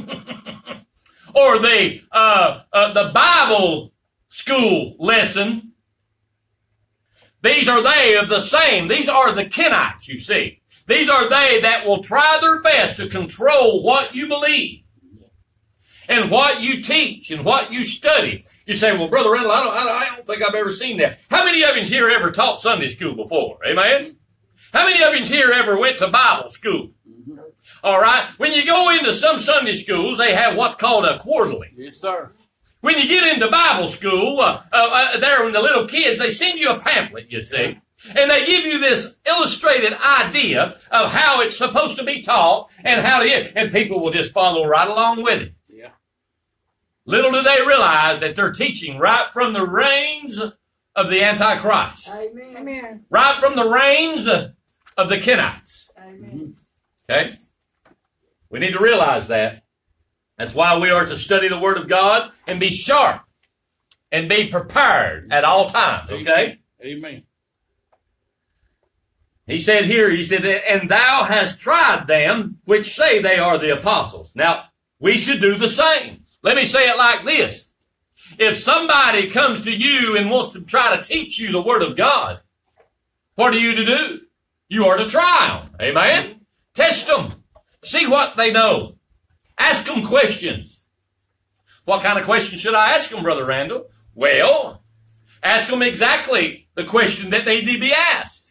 the uh, uh, the Bible school lesson. These are they of the same. These are the Kenites, you see. These are they that will try their best to control what you believe and what you teach and what you study. You say, well, Brother Randall, I don't, I don't think I've ever seen that. How many of you here ever taught Sunday school before? Amen? How many of you here ever went to Bible school? All right. When you go into some Sunday schools, they have what's called a quarterly. Yes, sir. When you get into Bible school, uh, uh, uh, there when the little kids, they send you a pamphlet, you see. And they give you this illustrated idea of how it's supposed to be taught and how to, and people will just follow right along with it. Yeah. Little do they realize that they're teaching right from the reigns of the Antichrist, Amen. Amen. right from the reigns of the Kenites. Amen. Okay? We need to realize that. That's why we are to study the Word of God and be sharp and be prepared at all times. Okay? Amen. He said here, he said, and thou hast tried them which say they are the apostles. Now, we should do the same. Let me say it like this. If somebody comes to you and wants to try to teach you the Word of God, what are you to do? You are to try them. Amen? Test them. See what they know. Ask them questions. What kind of questions should I ask them, Brother Randall? Well, ask them exactly the question that they need to be asked.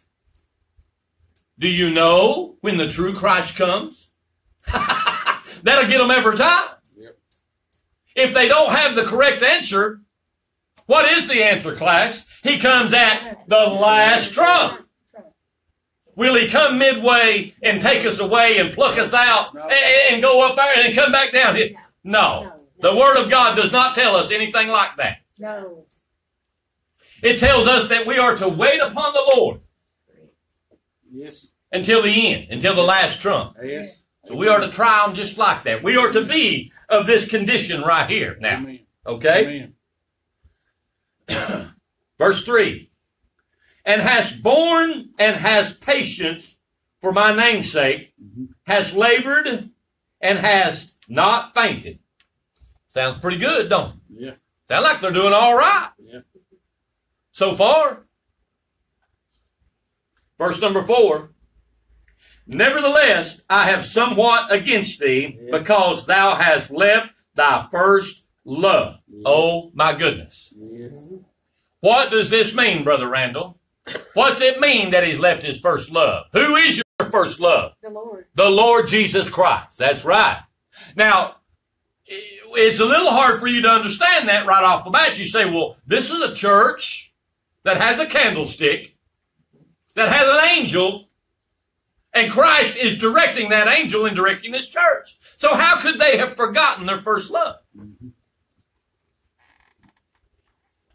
Do you know when the true Christ comes? That'll get them every time. Yep. If they don't have the correct answer, what is the answer, class? He comes at the last trump. Will he come midway and take us away and pluck us out No. and, and go up there and come back down here? No. The Word of God does not tell us anything like that. No. It tells us that we are to wait upon the Lord Yes. Until the end, until the last trump. Yes. So we are to try them just like that. We are to be of this condition right here now. Amen. Okay? Amen. Verse 3 And has borne and has patience for my name's sake, mm-hmm. has labored and has not fainted. Sounds pretty good, don't it? Yeah. Sound like they're doing all right Yeah. so far. Verse number four. Nevertheless, I have somewhat against thee Yeah. because thou hast left thy first love. Yeah. Oh my goodness. Yes. What does this mean, Brother Randall? What's it mean that he's left his first love? Who is your first love? The Lord. The Lord Jesus Christ. That's right. Now, it's a little hard for you to understand that right off the bat. You say, well, this is a church that has a candlestick, that has an angel, and Christ is directing that angel and directing this church. So how could they have forgotten their first love?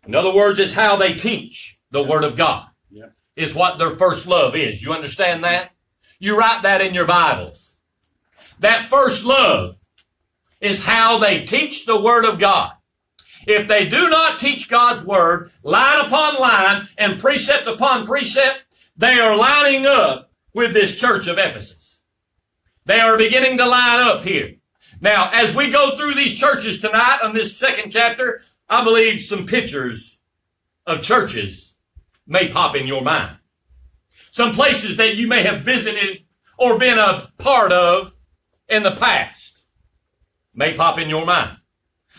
In other words, it's how they teach the Word of God. Yeah. Is what their first love is. You understand that? You write that in your Bibles. That first love is how they teach the Word of God. If they do not teach God's Word line upon line and precept upon precept, they are lining up with this church of Ephesus. They are beginning to line up here. Now, as we go through these churches tonight on this second chapter, I believe some pictures of churches may pop in your mind. Some places that you may have visited or been a part of in the past may pop in your mind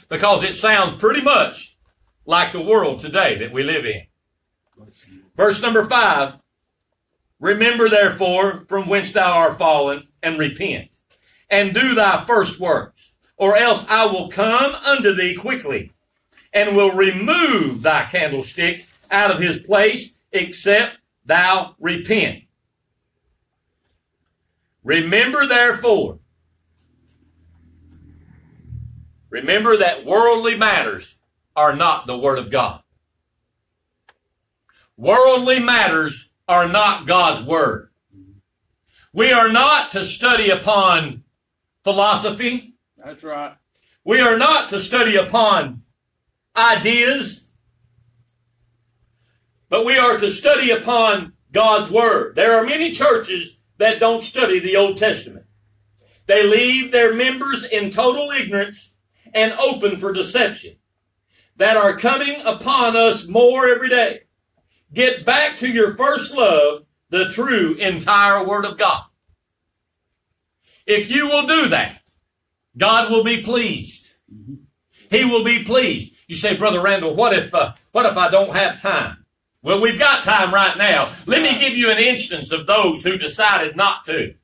because it sounds pretty much like the world today that we live in. Verse number five. Remember therefore from whence thou art fallen and repent and do thy first works or else I will come unto thee quickly and will remove thy candlestick out of his place except thou repent. Remember therefore Remember that worldly matters are not the Word of God. Worldly matters are not God's Word. We are not to study upon philosophy. That's right. We are not to study upon ideas. But we are to study upon God's Word. There are many churches that don't study the Old Testament. They leave their members in total ignorance and open for deception that are coming upon us more every day. Get back to your first love, the true entire Word of God. If you will do that, God will be pleased. He will be pleased. You say, Brother Randall, what if, uh, what if I don't have time? Well, we've got time right now. Let me give you an instance of those who decided not to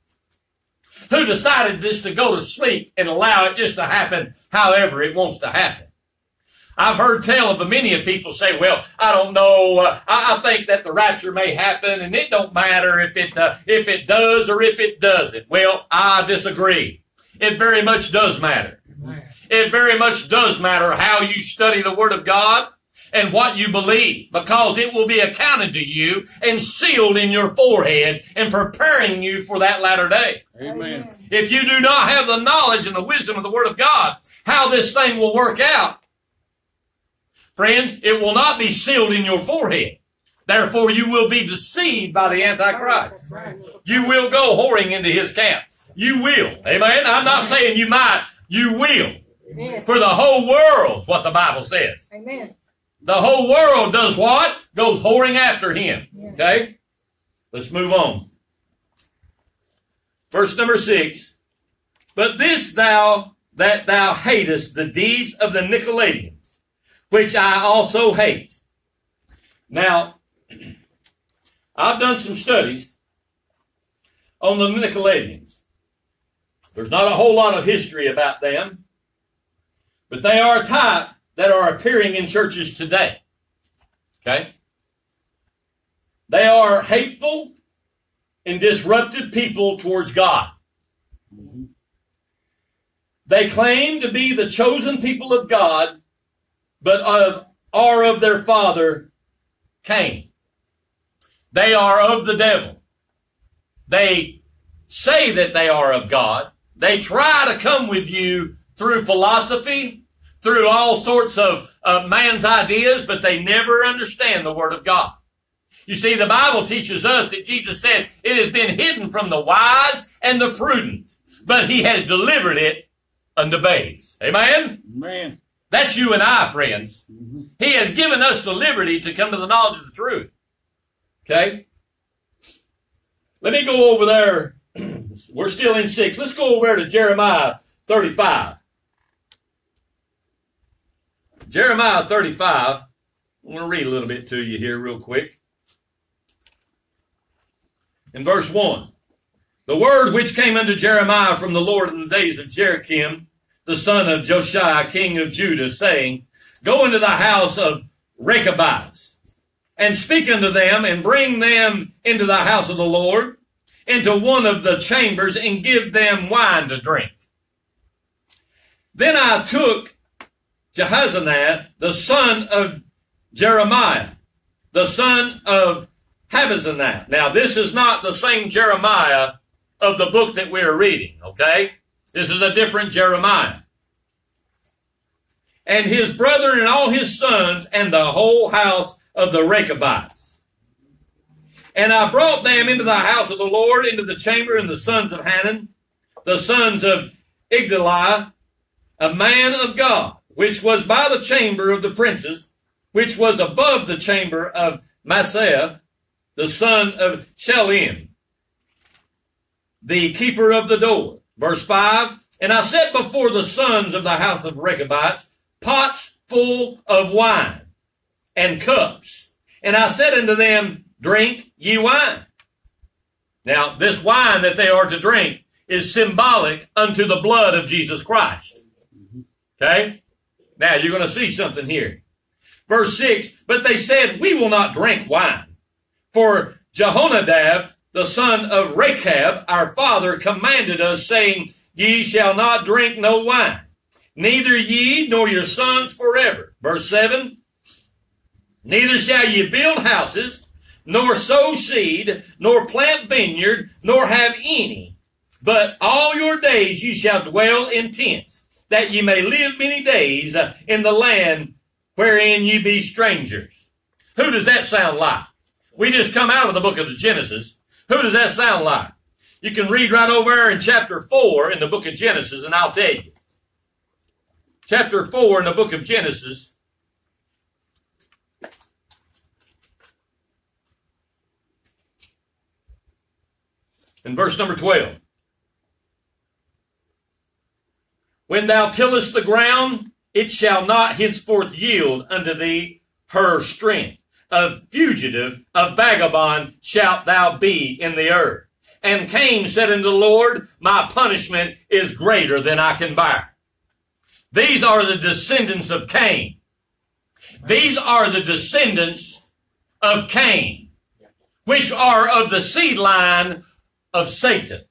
who decided just to go to sleep and allow it just to happen however it wants to happen. I've heard tell of many of people say, well, I don't know, uh, I, I, think that the rapture may happen and it don't matter if it, uh, if it does or if it doesn't. Well, I disagree. It very much does matter. It very much does matter how you study the Word of God and what you believe because it will be accounted to you and sealed in your forehead and preparing you for that latter day. Amen. If you do not have the knowledge and the wisdom of the Word of God, how this thing will work out, friends, it will not be sealed in your forehead. Therefore, you will be deceived by the Antichrist. You will go whoring into his camp. You will. Amen. I'm not saying you might. You will. For the whole world, what the Bible says. Amen. The whole world does what? Goes whoring after him. Yeah. Okay? Let's move on. Verse number six. But this thou, that thou hatest the deeds of the Nicolaitans, which I also hate. Now, I've done some studies on the Nicolaitans. There's not a whole lot of history about them, but they are a type that are appearing in churches today. Okay? They are hateful and disruptive people towards God. They claim to be the chosen people of God, but of, are of their father, Cain. They are of the devil. They say that they are of God. They try to come with you through philosophy, through all sorts of uh, man's ideas, but they never understand the Word of God. You see, the Bible teaches us that Jesus said it has been hidden from the wise and the prudent, but He has delivered it unto babes. Amen? Man. That's you and I, friends. Mm-hmm. He has given us the liberty to come to the knowledge of the truth. Okay? Let me go over there. We're still in six. Let's go over to Jeremiah 35. Jeremiah 35. I'm going to read a little bit to you here, real quick. In verse 1 The word which came unto Jeremiah from the Lord in the days of Jeroboam, the son of Josiah, king of Judah, saying, Go into the house of Rechabites, and speak unto them, and bring them into the house of the Lord, into one of the chambers, and give them wine to drink. Then I took Jehoshaphat, the son of Jeremiah, the son of Habazanath. Now, this is not the same Jeremiah of the book that we're reading, okay? This is a different Jeremiah. And his brethren and all his sons and the whole house of the Rechabites. And I brought them into the house of the Lord, into the chamber, and the sons of Hanan, the sons of Igdaliah, a man of God, which was by the chamber of the princes, which was above the chamber of Maaseiah, the son of Shelim, the keeper of the door. Verse 5, And I set before the sons of the house of Rechabites pots full of wine and cups. And I said unto them, Drink ye wine. Now, this wine that they are to drink is symbolic unto the blood of Jesus Christ. Okay? Now, you're going to see something here. Verse 6, But they said, We will not drink wine. For Jehonadab, the son of Rechab, our father, commanded us, saying, Ye shall not drink no wine, neither ye nor your sons forever. Verse 7, Neither shall ye build houses, nor sow seed, nor plant vineyard, nor have any. But all your days ye shall dwell in tents, that ye may live many days uh, in the land wherein ye be strangers. Who does that sound like? We just come out of the book of the Genesis. Who does that sound like? You can read right over in chapter 4 in the book of Genesis, and I'll tell you. Chapter 4 in the book of Genesis. In verse number 12. When thou tillest the ground, it shall not henceforth yield unto thee her strength. A fugitive, a vagabond shalt thou be in the earth. And Cain said unto the Lord, My punishment is greater than I can bear. These are the descendants of Cain. These are the descendants of Cain, which are of the seed line of Satan,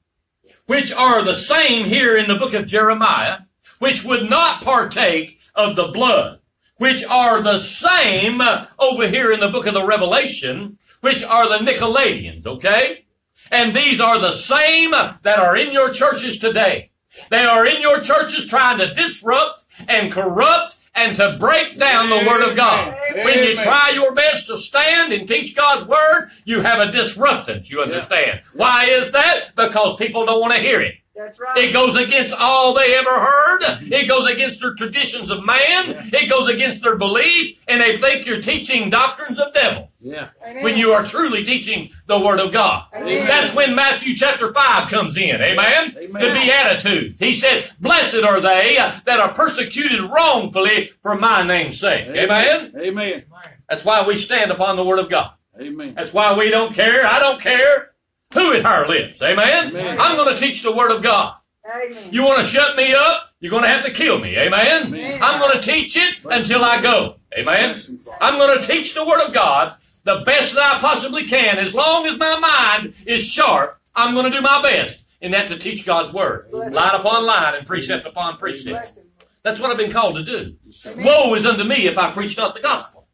which are the same here in the book of Jeremiah, which would not partake of the blood, which are the same over here in the book of the Revelation, which are the Nicolaitans, okay? And these are the same that are in your churches today. They are in your churches trying to disrupt and corrupt and to break down the Word of God. When you try your best to stand and teach God's Word, you have a disruptance, you understand. Why is that? Because people don't want to hear it. That's right. It goes against all they ever heard. It goes against their traditions of man. It goes against their belief, and they think you're teaching doctrines of devil Yeah. Amen. when you are truly teaching the Word of God. Amen. That's when Matthew chapter 5 comes in. Amen? Amen. The Beatitudes. He said, Blessed are they that are persecuted wrongfully for my name's sake. Amen? Amen. That's why we stand upon the Word of God. Amen. That's why we don't care. I don't care who at our lips. Amen? Amen. I'm going to teach the Word of God. Amen. You want to shut me up? You're going to have to kill me. Amen? Amen. I'm going to teach it until I go. Amen? I'm going to teach the Word of God the best that I possibly can. As long as my mind is sharp, I'm going to do my best in that to teach God's Word. Line upon line and precept upon precept. That's what I've been called to do. Woe is unto me if I preach not the gospel.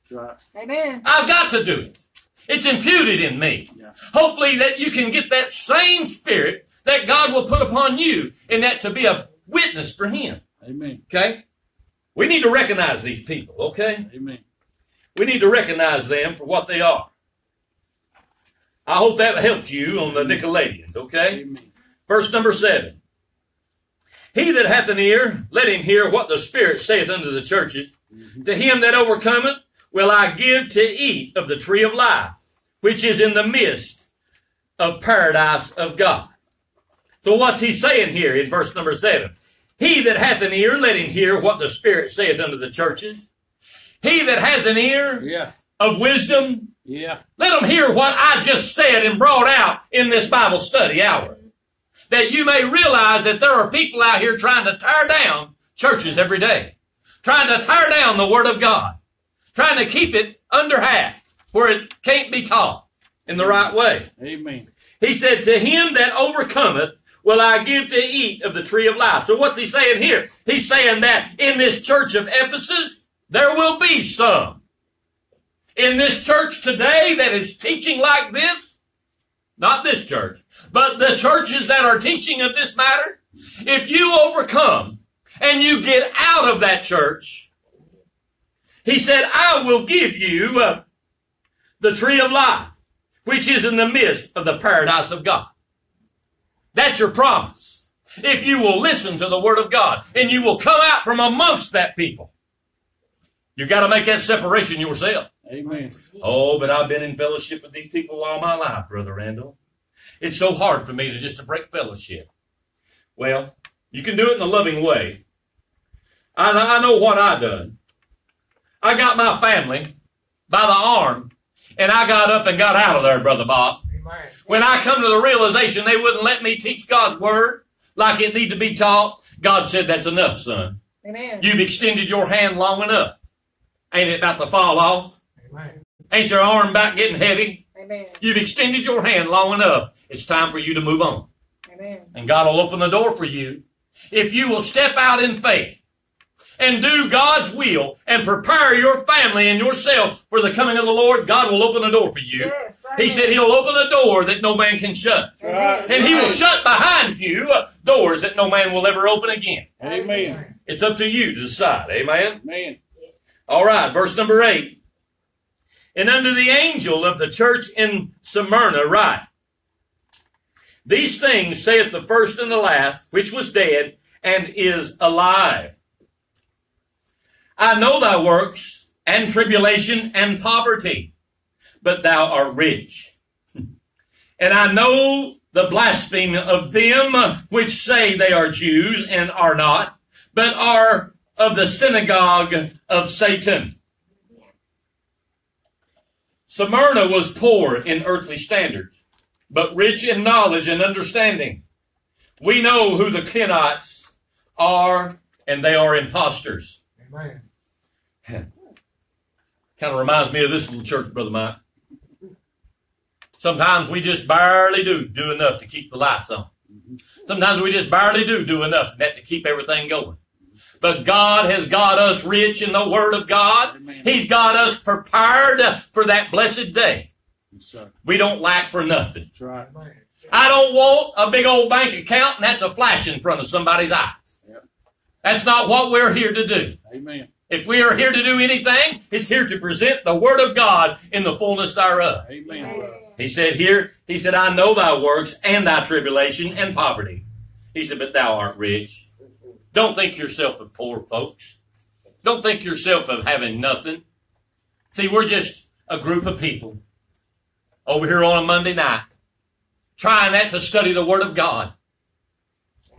Amen. I've got to do it. It's imputed in me. Hopefully that you can get that same spirit that God will put upon you and that to be a witness for Him. Amen. Okay? We need to recognize these people, okay? Amen. We need to recognize them for what they are. I hope that helped you on the Nicolaitans, okay? Amen. Verse number seven. He that hath an ear, let him hear what the Spirit saith unto the churches. Mm-hmm. To him that overcometh will I give to eat of the tree of life, which is in the midst of paradise of God. So what's he saying here in verse number seven? He that hath an ear, let him hear what the Spirit saith unto the churches. He that has an ear Yeah. of wisdom, Yeah. let him hear what I just said and brought out in this Bible study hour. That you may realize that there are people out here trying to tear down churches every day. Trying to tear down the Word of God. Trying to keep it under half where it can't be taught in the right way. Amen. He said, to him that overcometh will I give to eat of the tree of life. So what's he saying here? He's saying that in this church of Ephesus, there will be some. In this church today that is teaching like this, not this church, but the churches that are teaching of this matter, if you overcome and you get out of that church, he said, I will give you uh, the tree of life which is in the midst of the paradise of God. That's your promise. If you will listen to the word of God and you will come out from amongst that people, you got to make that separation yourself. Amen. Oh, but I've been in fellowship with these people all my life, Brother Randall. It's so hard for me to just to break fellowship. Well, you can do it in a loving way. I, I know what I done. I got my family by the arm and I got up and got out of there, Brother Bob. Amen. When I come to the realization they wouldn't let me teach God's word like it need to be taught, God said, that's enough, son. Amen. You've extended your hand long enough. Ain't it about to fall off? Amen. Ain't your arm about getting heavy? Amen. You've extended your hand long enough. It's time for you to move on. Amen. And God will open the door for you if you will step out in faith and do God's will and prepare your family and yourself for the coming of the Lord. God will open the door for you. Yes. He said he'll open a door that no man can shut. Amen. And he will shut behind you doors that no man will ever open again. Amen. It's up to you to decide. Amen. Amen. All right, verse number eight. And unto the angel of the church in Smyrna write, These things saith the first and the last, which was dead and is alive. I know thy works and tribulation and poverty, but thou art rich. And I know the blasphemy of them which say they are Jews and are not, but are of the synagogue of Satan. Smyrna was poor in earthly standards, but rich in knowledge and understanding. We know who the Kenites are, and they are impostors. Amen. Kind of reminds me of this little church, Brother Mike. Sometimes we just barely do do enough to keep the lights on. Sometimes we just barely do do enough that to keep everything going. But God has got us rich in the Word of God. Amen. He's got us prepared for that blessed day. Yes. We don't lack for nothing. Right. I don't want a big old bank account and that to flash in front of somebody's eyes. Yep. That's not what we're here to do. Amen. If we are here to do anything, it's here to present the Word of God in the fullness thereof. Amen. He said here, he said, I know thy works and thy tribulation and poverty. He said, but thou art rich. Don't think yourself of poor folks. Don't think yourself of having nothing. See, we're just a group of people over here on a Monday night trying that to study the Word of God.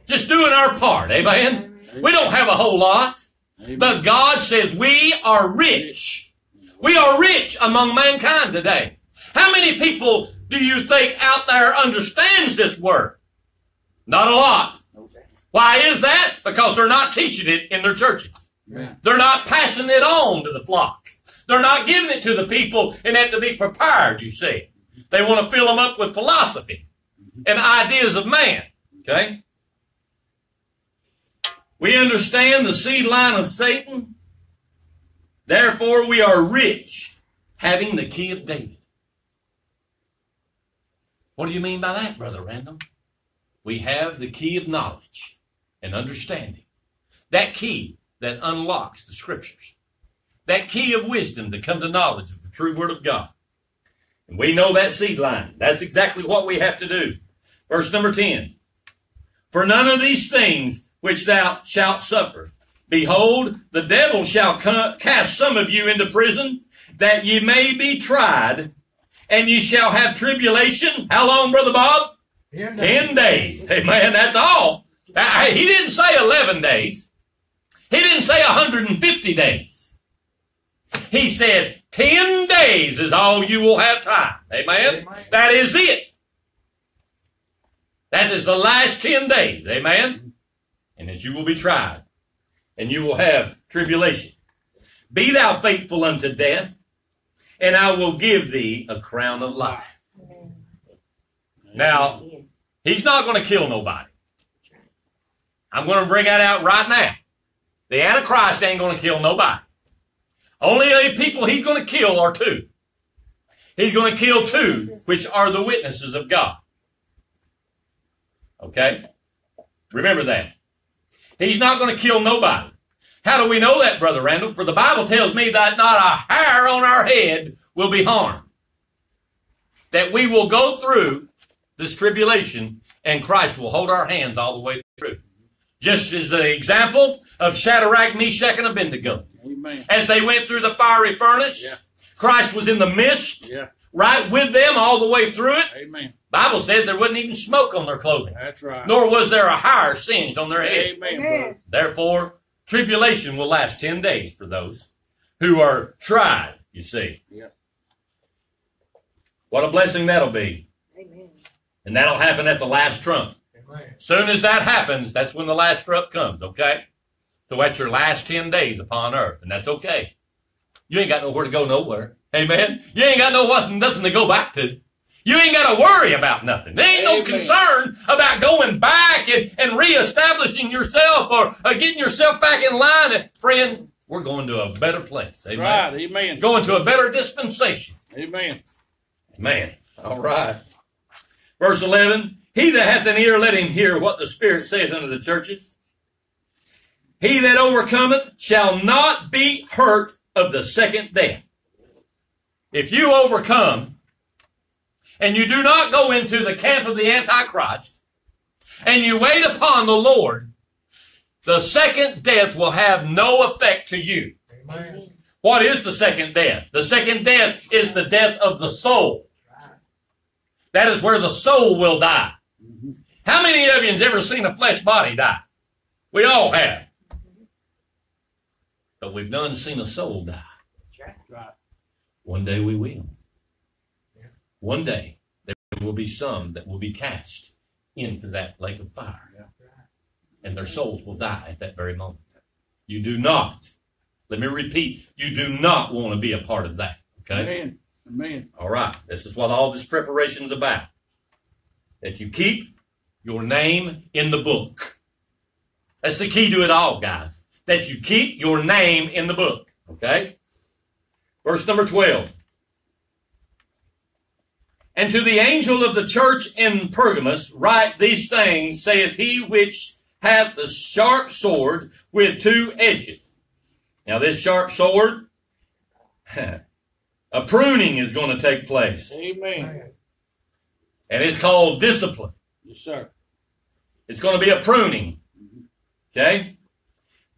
Just doing our part, amen? We don't have a whole lot, Amen. but God says we are rich. We are rich among mankind today. How many people do you think out there understands this word? Not a lot. Why is that? Because they're not teaching it in their churches. Amen. They're not passing it on to the flock. They're not giving it to the people and have to be prepared, you see. They want to fill them up with philosophy and ideas of man. Okay? We understand the seed line of Satan. Therefore, we are rich, having the key of David. What do you mean by that, Brother Randall? We have the key of knowledge and understanding. That key that unlocks the scriptures. That key of wisdom to come to knowledge of the true word of God. And we know that seed line. That's exactly what we have to do. Verse number 10. For none of these things which thou shalt suffer. Behold, the devil shall cast some of you into prison, that ye may be tried, and ye shall have tribulation. How long, Brother Bob? Ten days. Amen. That's all. He didn't say 11 days. He didn't say 150 days. He said 10 days is all you will have time. Amen. Amen. That is it. That is the last 10 days. Amen. And that you will be tried. And you will have tribulation. Be thou faithful unto death, and I will give thee a crown of life. Now, he's not going to kill nobody. I'm going to bring that out right now. The Antichrist ain't going to kill nobody. Only the people he's going to kill are two. He's going to kill two, which are the witnesses of God. Okay? Remember that. He's not going to kill nobody. How do we know that, Brother Randall? For the Bible tells me that not a hair on our head will be harmed. That we will go through this tribulation and Christ will hold our hands all the way through. Just as the example of Shadrach, Meshach, and Abednego. Amen. As they went through the fiery furnace, Yeah. Christ was in the midst, Yeah. right with them all the way through it. Amen. Bible says there wasn't even smoke on their clothing, That's right. nor was there a hair singed on their head. Amen, Amen. brother. Therefore, tribulation will last 10 days for those who are tried, you see. Yeah. What a blessing that'll be. Amen. And that'll happen at the last trump. Amen. Soon as that happens, that's when the last trump comes, okay? So that's your last 10 days upon earth, and that's okay. You ain't got nowhere to go nowhere. Amen. You ain't got no nothing to go back to. You ain't got to worry about nothing. There ain't no concern about going back and, and reestablishing yourself or uh, getting yourself back in line. And, friends, we're going to a better place. Amen. Right. Amen. Going to a better dispensation. Amen. Man. All right. Verse 11. He that hath an ear, let him hear what the Spirit says unto the churches. He that overcometh shall not be hurt of the second death. If you overcome and you do not go into the camp of the Antichrist and you wait upon the Lord, the second death will have no effect to you. What is the second death? The second death is the death of the soul. That is where the soul will die. How many of you has ever seen a flesh body die? We all have. But we've none seen a soul die. One day we will. One day there will be some that will be cast into that lake of fire. And their souls will die at that very moment. You do not, let me repeat, you do not want to be a part of that. Okay? Amen. Amen. All right. This is what all this preparation is about. That you keep your name in the book. That's the key to it all, guys. That you keep your name in the book. Okay? Verse number 12. And to the angel of the church in Pergamos write these things, saith he which hath the sharp sword with two edges. Now this sharp sword, a pruning is going to take place. Amen. And it's called discipline. Yes, sir. It's going to be a pruning. Okay?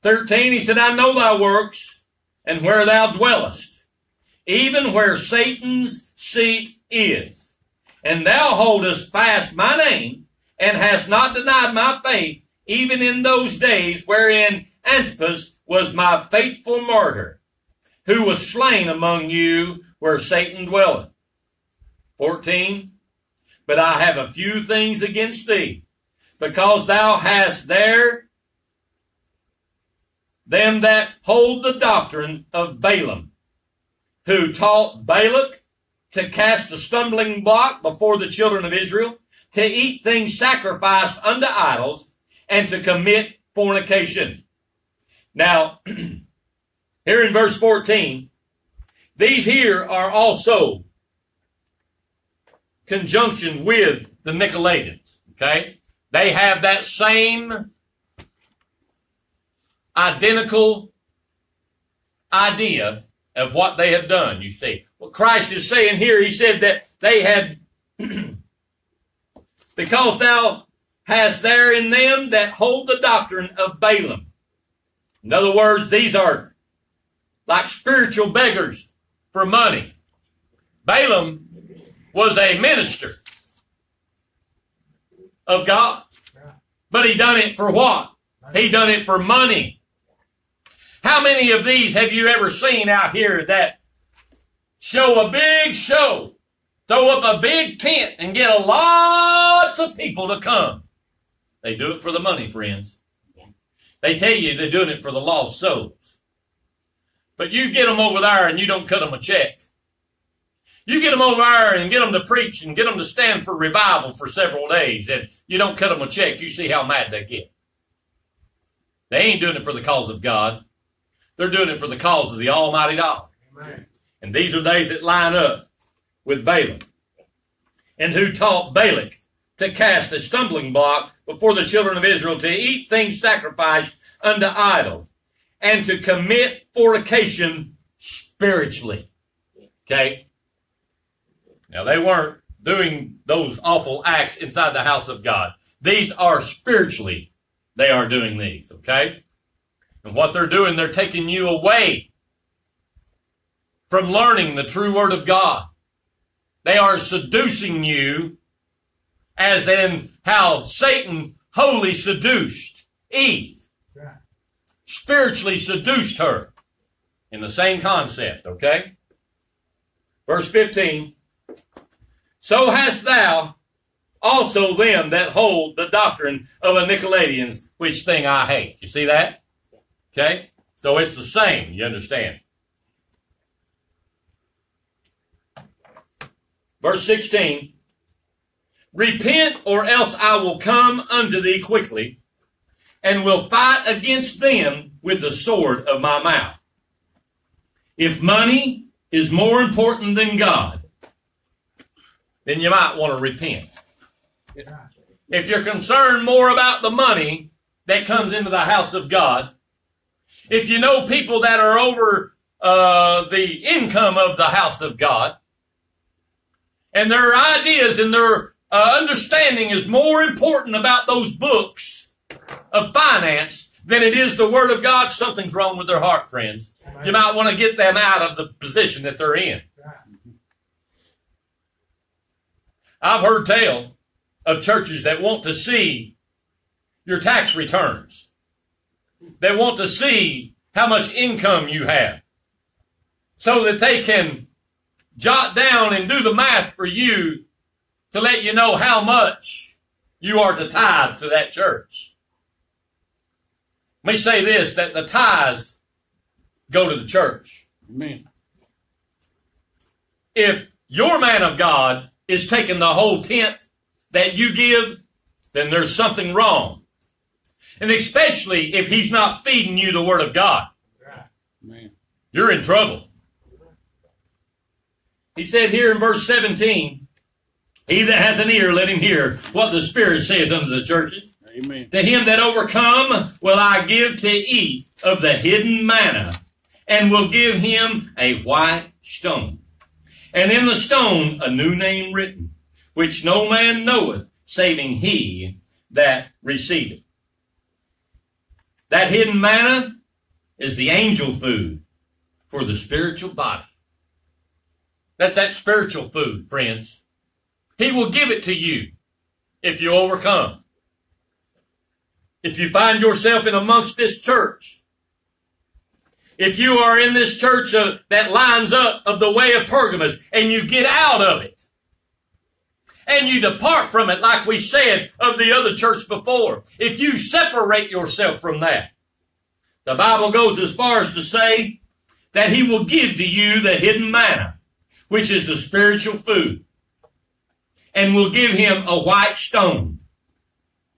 13, he said, I know thy works and where thou dwellest, even where Satan's seat is. And thou holdest fast my name and hast not denied my faith, even in those days wherein Antipas was my faithful martyr, who was slain among you where Satan dwelleth. 14, but I have a few things against thee, because thou hast there them that hold the doctrine of Balaam, who taught Balak to cast a stumbling block before the children of Israel, to eat things sacrificed unto idols, and to commit fornication. Now, here in verse 14, these here are also conjunction with the Nicolaitans. Okay? They have that same identical idea of what they have done, you see. What Christ is saying here, he said that they had, because thou hast there in them that hold the doctrine of Balaam. In other words, these are like spiritual beggars for money. Balaam was a minister of God. But he done it for what? He done it for money. How many of these have you ever seen out here that show a big show, throw up a big tent and get a lots of people to come? They do it for the money, friends. They tell you they're doing it for the lost souls. But you get them over there and you don't cut them a check. You get them over there and get them to preach and get them to stand for revival for several days and you don't cut them a check. You see how mad they get. They ain't doing it for the cause of God. They're doing it for the cause of the almighty dollar. Amen. And these are they that line up with Balaam and who taught Balak to cast a stumbling block before the children of Israel to eat things sacrificed unto idols and to commit fornication spiritually. Okay? Now they weren't doing those awful acts inside the house of God. These are spiritually, they are doing these. Okay? And what they're doing, they're taking you away from learning the true word of God. They are seducing you as in how Satan wholly seduced Eve. Spiritually seduced her. In the same concept, okay? Verse 15. So hast thou also them that hold the doctrine of the Nicolaitans, which thing I hate. You see that? Okay? So it's the same, you understand? Verse 16 Repent, or else I will come unto thee quickly, and will fight against them with the sword of my mouth. If money is more important than God, then you might want to repent. If you're concerned more about the money that comes into the house of God, if you know people that are over uh, the income of the house of God, and their ideas and their uh, understanding is more important about those books of finance than it is the Word of God, something's wrong with their heart, friends. You might want to get them out of the position that they're in. I've heard tell of churches that want to see your tax returns. They want to see how much income you have so that they can jot down and do the math for you to let you know how much you are to tithe to that church. Let me say this, that the tithes go to the church. Amen. If your man of God is taking the whole tenth that you give, then there's something wrong. And especially if he's not feeding you the word of God, you're in trouble. He said here in verse 17, He that hath an ear, let him hear what the Spirit says unto the churches. Amen. To him that overcome will I give to eat of the hidden manna, and will give him a white stone. And in the stone a new name written, which no man knoweth, saving he that receiveth. That hidden manna is the angel food for the spiritual body. That's that spiritual food, friends. He will give it to you if you overcome. If you find yourself in amongst this church, if you are in this church uh, that lines up of the way of Pergamos and you get out of it and you depart from it like we said of the other church before, if you separate yourself from that, the Bible goes as far as to say that he will give to you the hidden manna, which is the spiritual food, and will give him a white stone.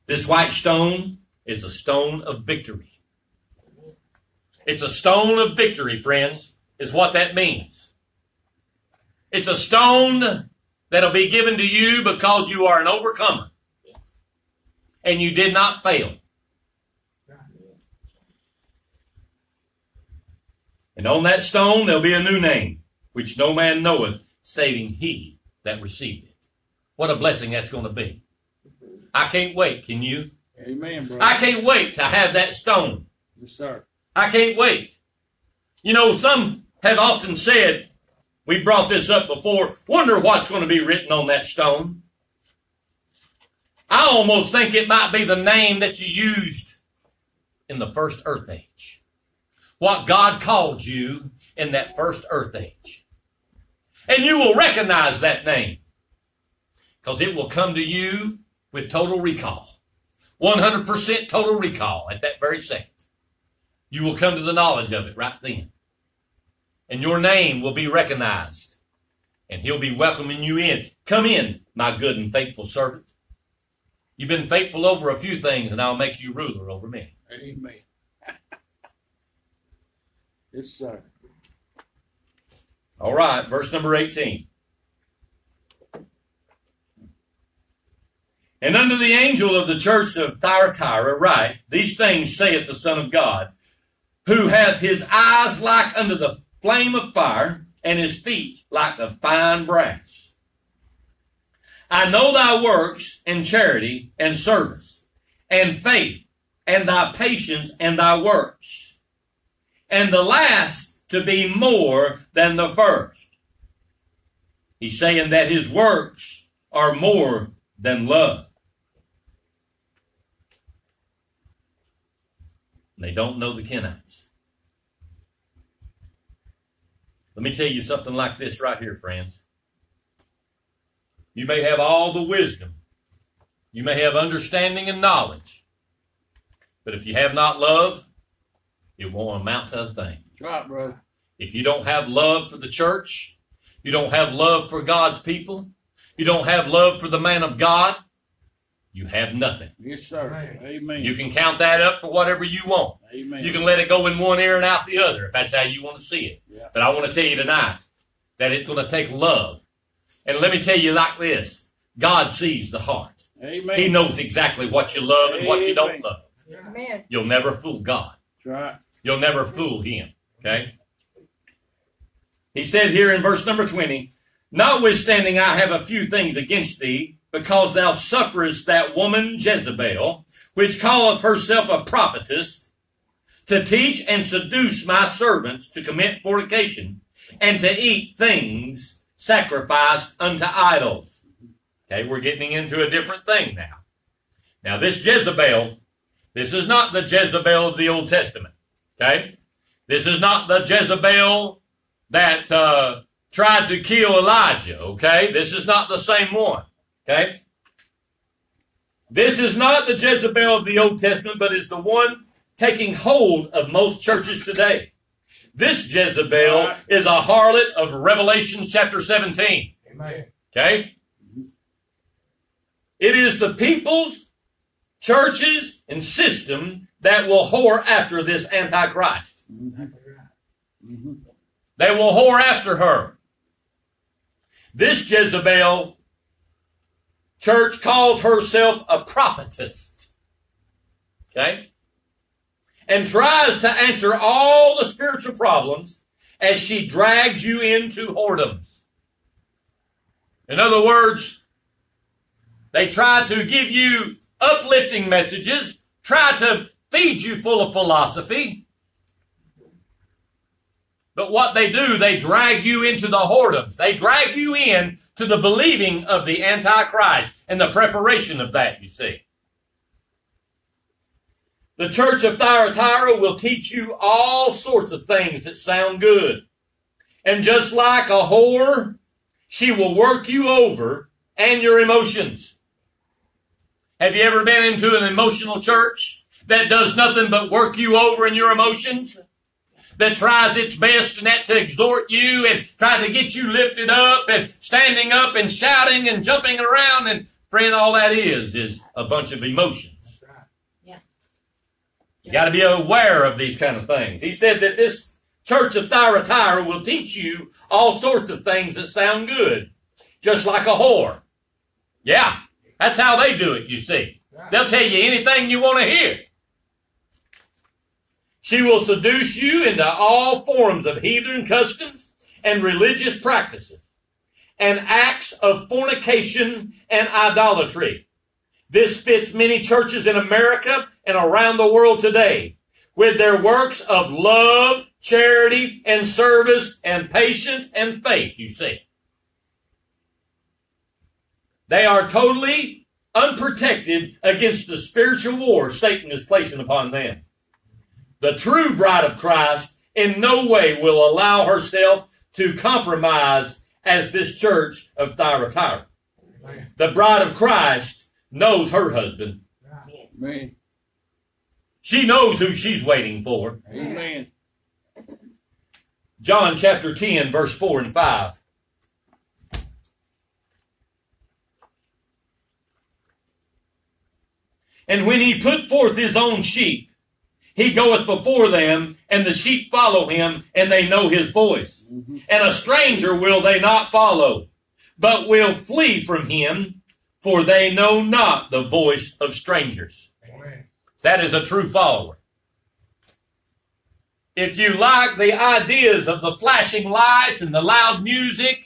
This white stone is the stone of victory. It's a stone of victory, friends, is what that means. It's a stone that'll be given to you because you are an overcomer and you did not fail. And on that stone there'll be a new name, which no man knoweth, saving he that received it. What a blessing that's going to be. I can't wait. Can you? Amen, brother. I can't wait to have that stone. Yes, sir. I can't wait. You know, some have often said, we brought this up before, wonder what's going to be written on that stone. I almost think it might be the name that you used in the first earth age. What God called you in that first earth age. And you will recognize that name because it will come to you with total recall. 100% total recall at that very second. You will come to the knowledge of it right then. And your name will be recognized. And he'll be welcoming you in. Come in, my good and faithful servant. You've been faithful over a few things, and I'll make you ruler over me. Amen. yes, sir. All right, verse number 18. And unto the angel of the church of Thyatira write, These things saith the Son of God, who hath his eyes like unto the flame of fire, and his feet like the fine brass. I know thy works and charity and service and faith and thy patience and thy works, and the last to be more than the first. He's saying that his works are more than love. They don't know the Kenites. Let me tell you something like this right here, friends. You may have all the wisdom. You may have understanding and knowledge. But if you have not love, it won't amount to a thing. Right, brother. If you don't have love for the church, you don't have love for God's people, you don't have love for the man of God, you have nothing. Yes, sir. Amen. You can count that up for whatever you want. Amen. You can let it go in one ear and out the other if that's how you want to see it. Yeah. But I want to tell you tonight that it's going to take love. And let me tell you like this God sees the heart, Amen. He knows exactly what you love and what you don't love. Amen. You'll never fool God. Right. You'll never fool him. Okay? He said here in verse number 20, Notwithstanding, I have a few things against thee, because thou sufferest that woman Jezebel, which calleth herself a prophetess, to teach and seduce my servants to commit fornication, and to eat things sacrificed unto idols. Okay, we're getting into a different thing now. Now, this Jezebel, this is not the Jezebel of the Old Testament. Okay? This is not the Jezebel that uh, tried to kill Elijah. Okay? This is not the same one. Okay? This is not the Jezebel of the Old Testament, but is the one taking hold of most churches today. This Jezebel is a harlot of Revelation chapter 17. Amen. Okay? It is the people's churches and system that will whore after this Antichrist. Mm-hmm. They will whore after her. This Jezebel church calls herself a prophetess. Okay? And tries to answer all the spiritual problems as she drags you into whoredoms. In other words, they try to give you uplifting messages, try to feed you full of philosophy. But what they do, they drag you into the whoredoms. They drag you in to the believing of the Antichrist and the preparation of that, you see. The church of Thyatira will teach you all sorts of things that sound good. And just like a whore, she will work you over and your emotions. Have you ever been into an emotional church that does nothing but work you over in your emotions? That tries its best and that to exhort you and try to get you lifted up and standing up and shouting and jumping around and friend, all that is is a bunch of emotions. Yeah. You got to be aware of these kind of things. He said that this church of Thyatira will teach you all sorts of things that sound good, just like a whore. Yeah, that's how they do it, you see. They'll tell you anything you want to hear. She will seduce you into all forms of heathen customs and religious practices and acts of fornication and idolatry. This fits many churches in America and around the world today with their works of love, charity, and service, and patience and faith, you see. They are totally unprotected against the spiritual war Satan is placing upon them. The true bride of Christ in no way will allow herself to compromise as this church of Thyatira. The bride of Christ knows her husband. Amen. She knows who she's waiting for. Amen. John chapter 10, verse 4 and 5. And when he put forth his own sheep, he goeth before them, and the sheep follow him, and they know his voice. Mhm. And a stranger will they not follow, but will flee from him, for they know not the voice of strangers. Amen. That is a true follower. If you like the ideas of the flashing lights and the loud music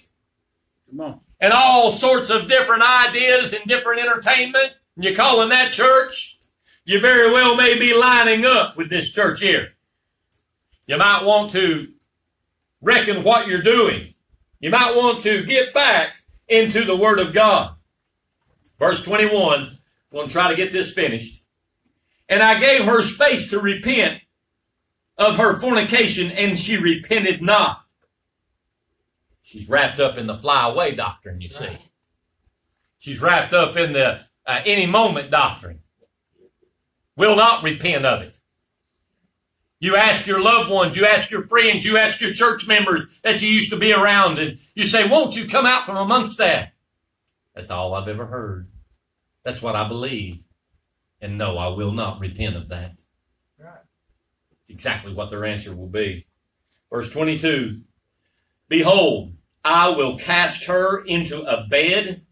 Come on. and all sorts of different ideas and different entertainment, and you're calling that church, you very well may be lining up with this church here. You might want to reckon what you're doing. You might want to get back into the Word of God. Verse 21, I'm going to try to get this finished. And I gave her space to repent of her fornication, and she repented not. She's wrapped up in the fly away doctrine, you see. She's wrapped up in the uh, any moment doctrine. Will not repent of it. You ask your loved ones, you ask your friends, you ask your church members that you used to be around, and you say, Won't you come out from amongst that? That's all I've ever heard. That's what I believe. And no, I will not repent of that. Right. It's exactly what their answer will be. Verse 22 Behold, I will cast her into a bed,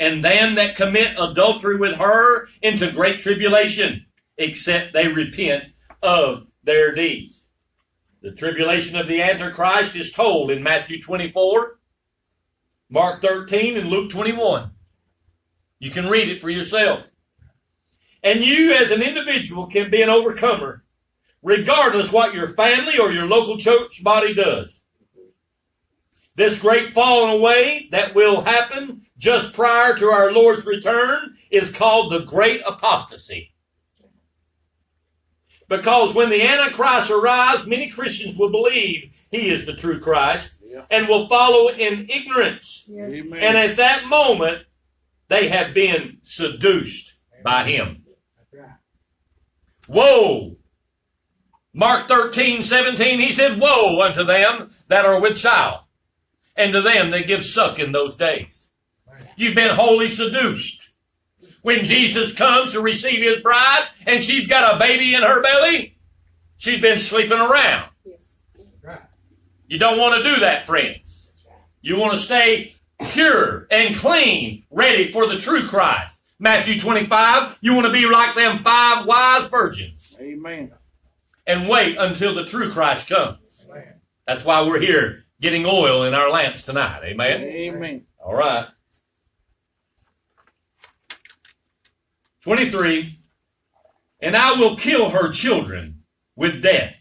and them that commit adultery with her into great tribulation, except they repent of their deeds. The tribulation of the Antichrist is told in Matthew 24, Mark 13, and Luke 21. You can read it for yourself. And you, as an individual, can be an overcomer, regardless what your family or your local church body does. This great falling away that will happen just prior to our Lord's return is called the great apostasy. Because when the Antichrist arrives, many Christians will believe he is the true Christ Yeah. and will follow in ignorance. Yes. And at that moment, they have been seduced by him. Right. Woe! Mark 13, 17, he said, Woe unto them that are with child, and to them that give suck in those days. You've been wholly seduced. When Jesus comes to receive his bride, and she's got a baby in her belly, she's been sleeping around. Yes. Right. You don't want to do that, friends. You want to stay pure and clean, ready for the true Christ. Matthew 25, you want to be like them five wise virgins Amen. and wait until the true Christ comes. Amen. That's why we're here getting oil in our lamps tonight. Amen. Amen. All right. 23. And I will kill her children with death.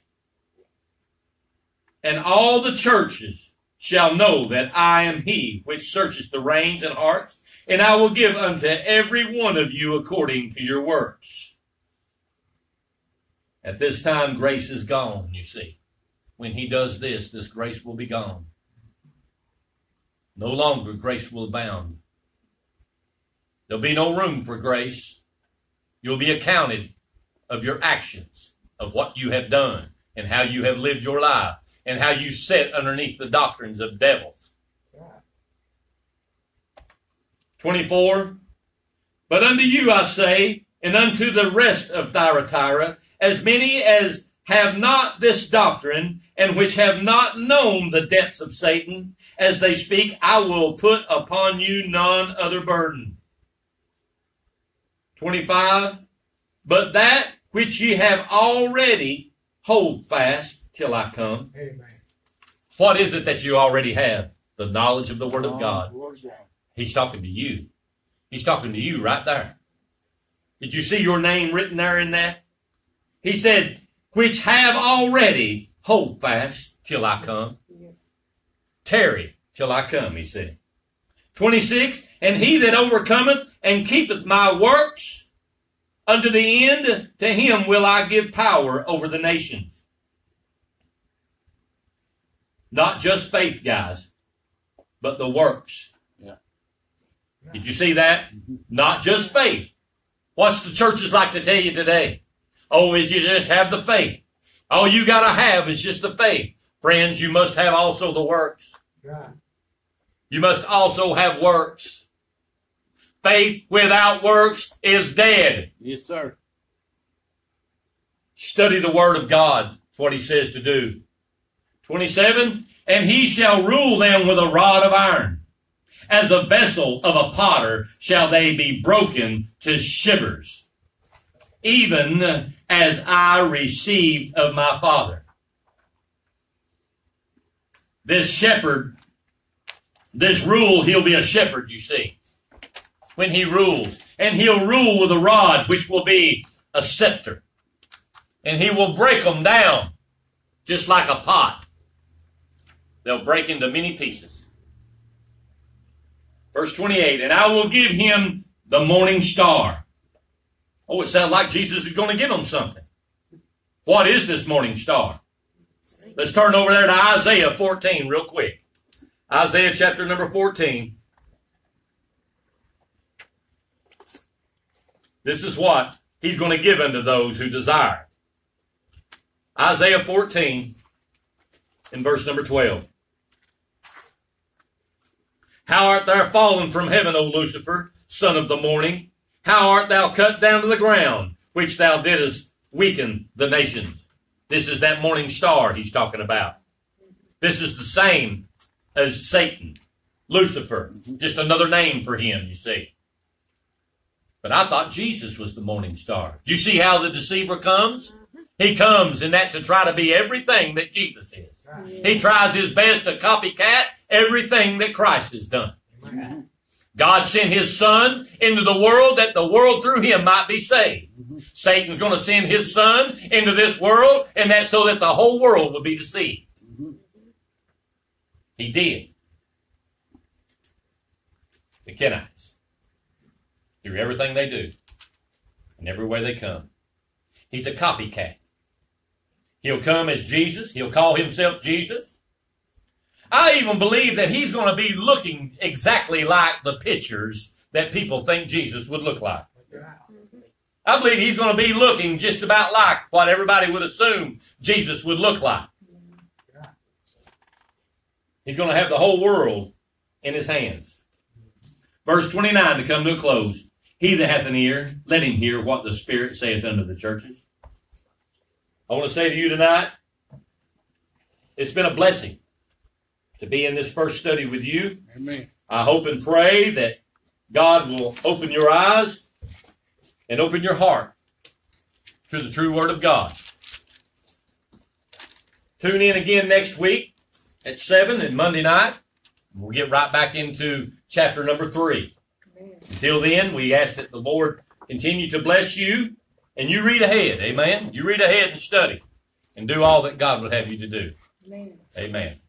And all the churches shall know that I am he which searches the reins and hearts, and I will give unto every one of you according to your works. At this time, grace is gone, you see. When he does this, this grace will be gone. No longer grace will abound. There'll be no room for grace. You'll be accounted of your actions, of what you have done, and how you have lived your life, and how you sit underneath the doctrines of devils. 24. But unto you I say, and unto the rest of Thyatira, as many as have not this doctrine, and which have not known the depths of Satan, as they speak, I will put upon you none other burden. 25. But that which ye have already, hold fast till I come. Amen. What is it that you already have? The knowledge of the Word of God. God. He's talking to you. He's talking to you right there. Did you see your name written there in that? He said, which have already hold fast till I come. Yes. Tarry till I come, he said. 26, and he that overcometh and keepeth my works unto the end, to him will I give power over the nations. Not just faith, guys, but the works. Yeah. Did you see that? Mm-hmm. Not just faith. What's the churches like to tell you today? Oh, is you just have the faith. All you gotta have is just the faith. Friends, you must have also the works. Right. You must also have works. Faith without works is dead. Yes, sir. Study the word of God. That's what he says to do. 27. And he shall rule them with a rod of iron. As a vessel of a potter shall they be broken to shivers. Even as I received of my father. This shepherd, this rule, he'll be a shepherd, you see. When he rules. And he'll rule with a rod, which will be a scepter and he will break them down just like a pot. They'll break into many pieces. Verse 28 And I will give him the morning star. Oh, it sounds like Jesus is going to give him something. What is this morning star? Let's turn over there to Isaiah 14 real quick. Isaiah chapter number 14. This is what he's going to give unto those who desire. Isaiah 14 in verse number 12. How art thou fallen from heaven, O Lucifer, son of the morning? How art thou cut down to the ground, which thou didst weaken the nations? This is that morning star he's talking about. This is the same as Satan, Lucifer, just another name for him, you see. But I thought Jesus was the morning star. Do you see how the deceiver comes? He comes in that to try to be everything that Jesus is. He tries his best to copycat everything that Christ has done. God sent his son into the world that the world through him might be saved. Satan's going to send his son into this world and that so that the whole world will be deceived. He did. The Kenites. Through everything they do and every way they come. He's a copycat. He'll come as Jesus. He'll call himself Jesus. I even believe that he's going to be looking exactly like the pictures that people think Jesus would look like. I believe he's going to be looking just about like what everybody would assume Jesus would look like. He's going to have the whole world in his hands. Verse 29 to come to a close. He that hath an ear, let him hear what the Spirit saith unto the churches. I want to say to you tonight, it's been a blessing to be in this first study with you. Amen. I hope and pray that God will open your eyes and open your heart to the true Word of God. Tune in again next week at 7 and Monday night. We'll get right back into chapter number 3. Amen. Until then, we ask that the Lord continue to bless you and you read ahead. Amen. You read ahead and study and do all that God would have you to do. Amen. Amen.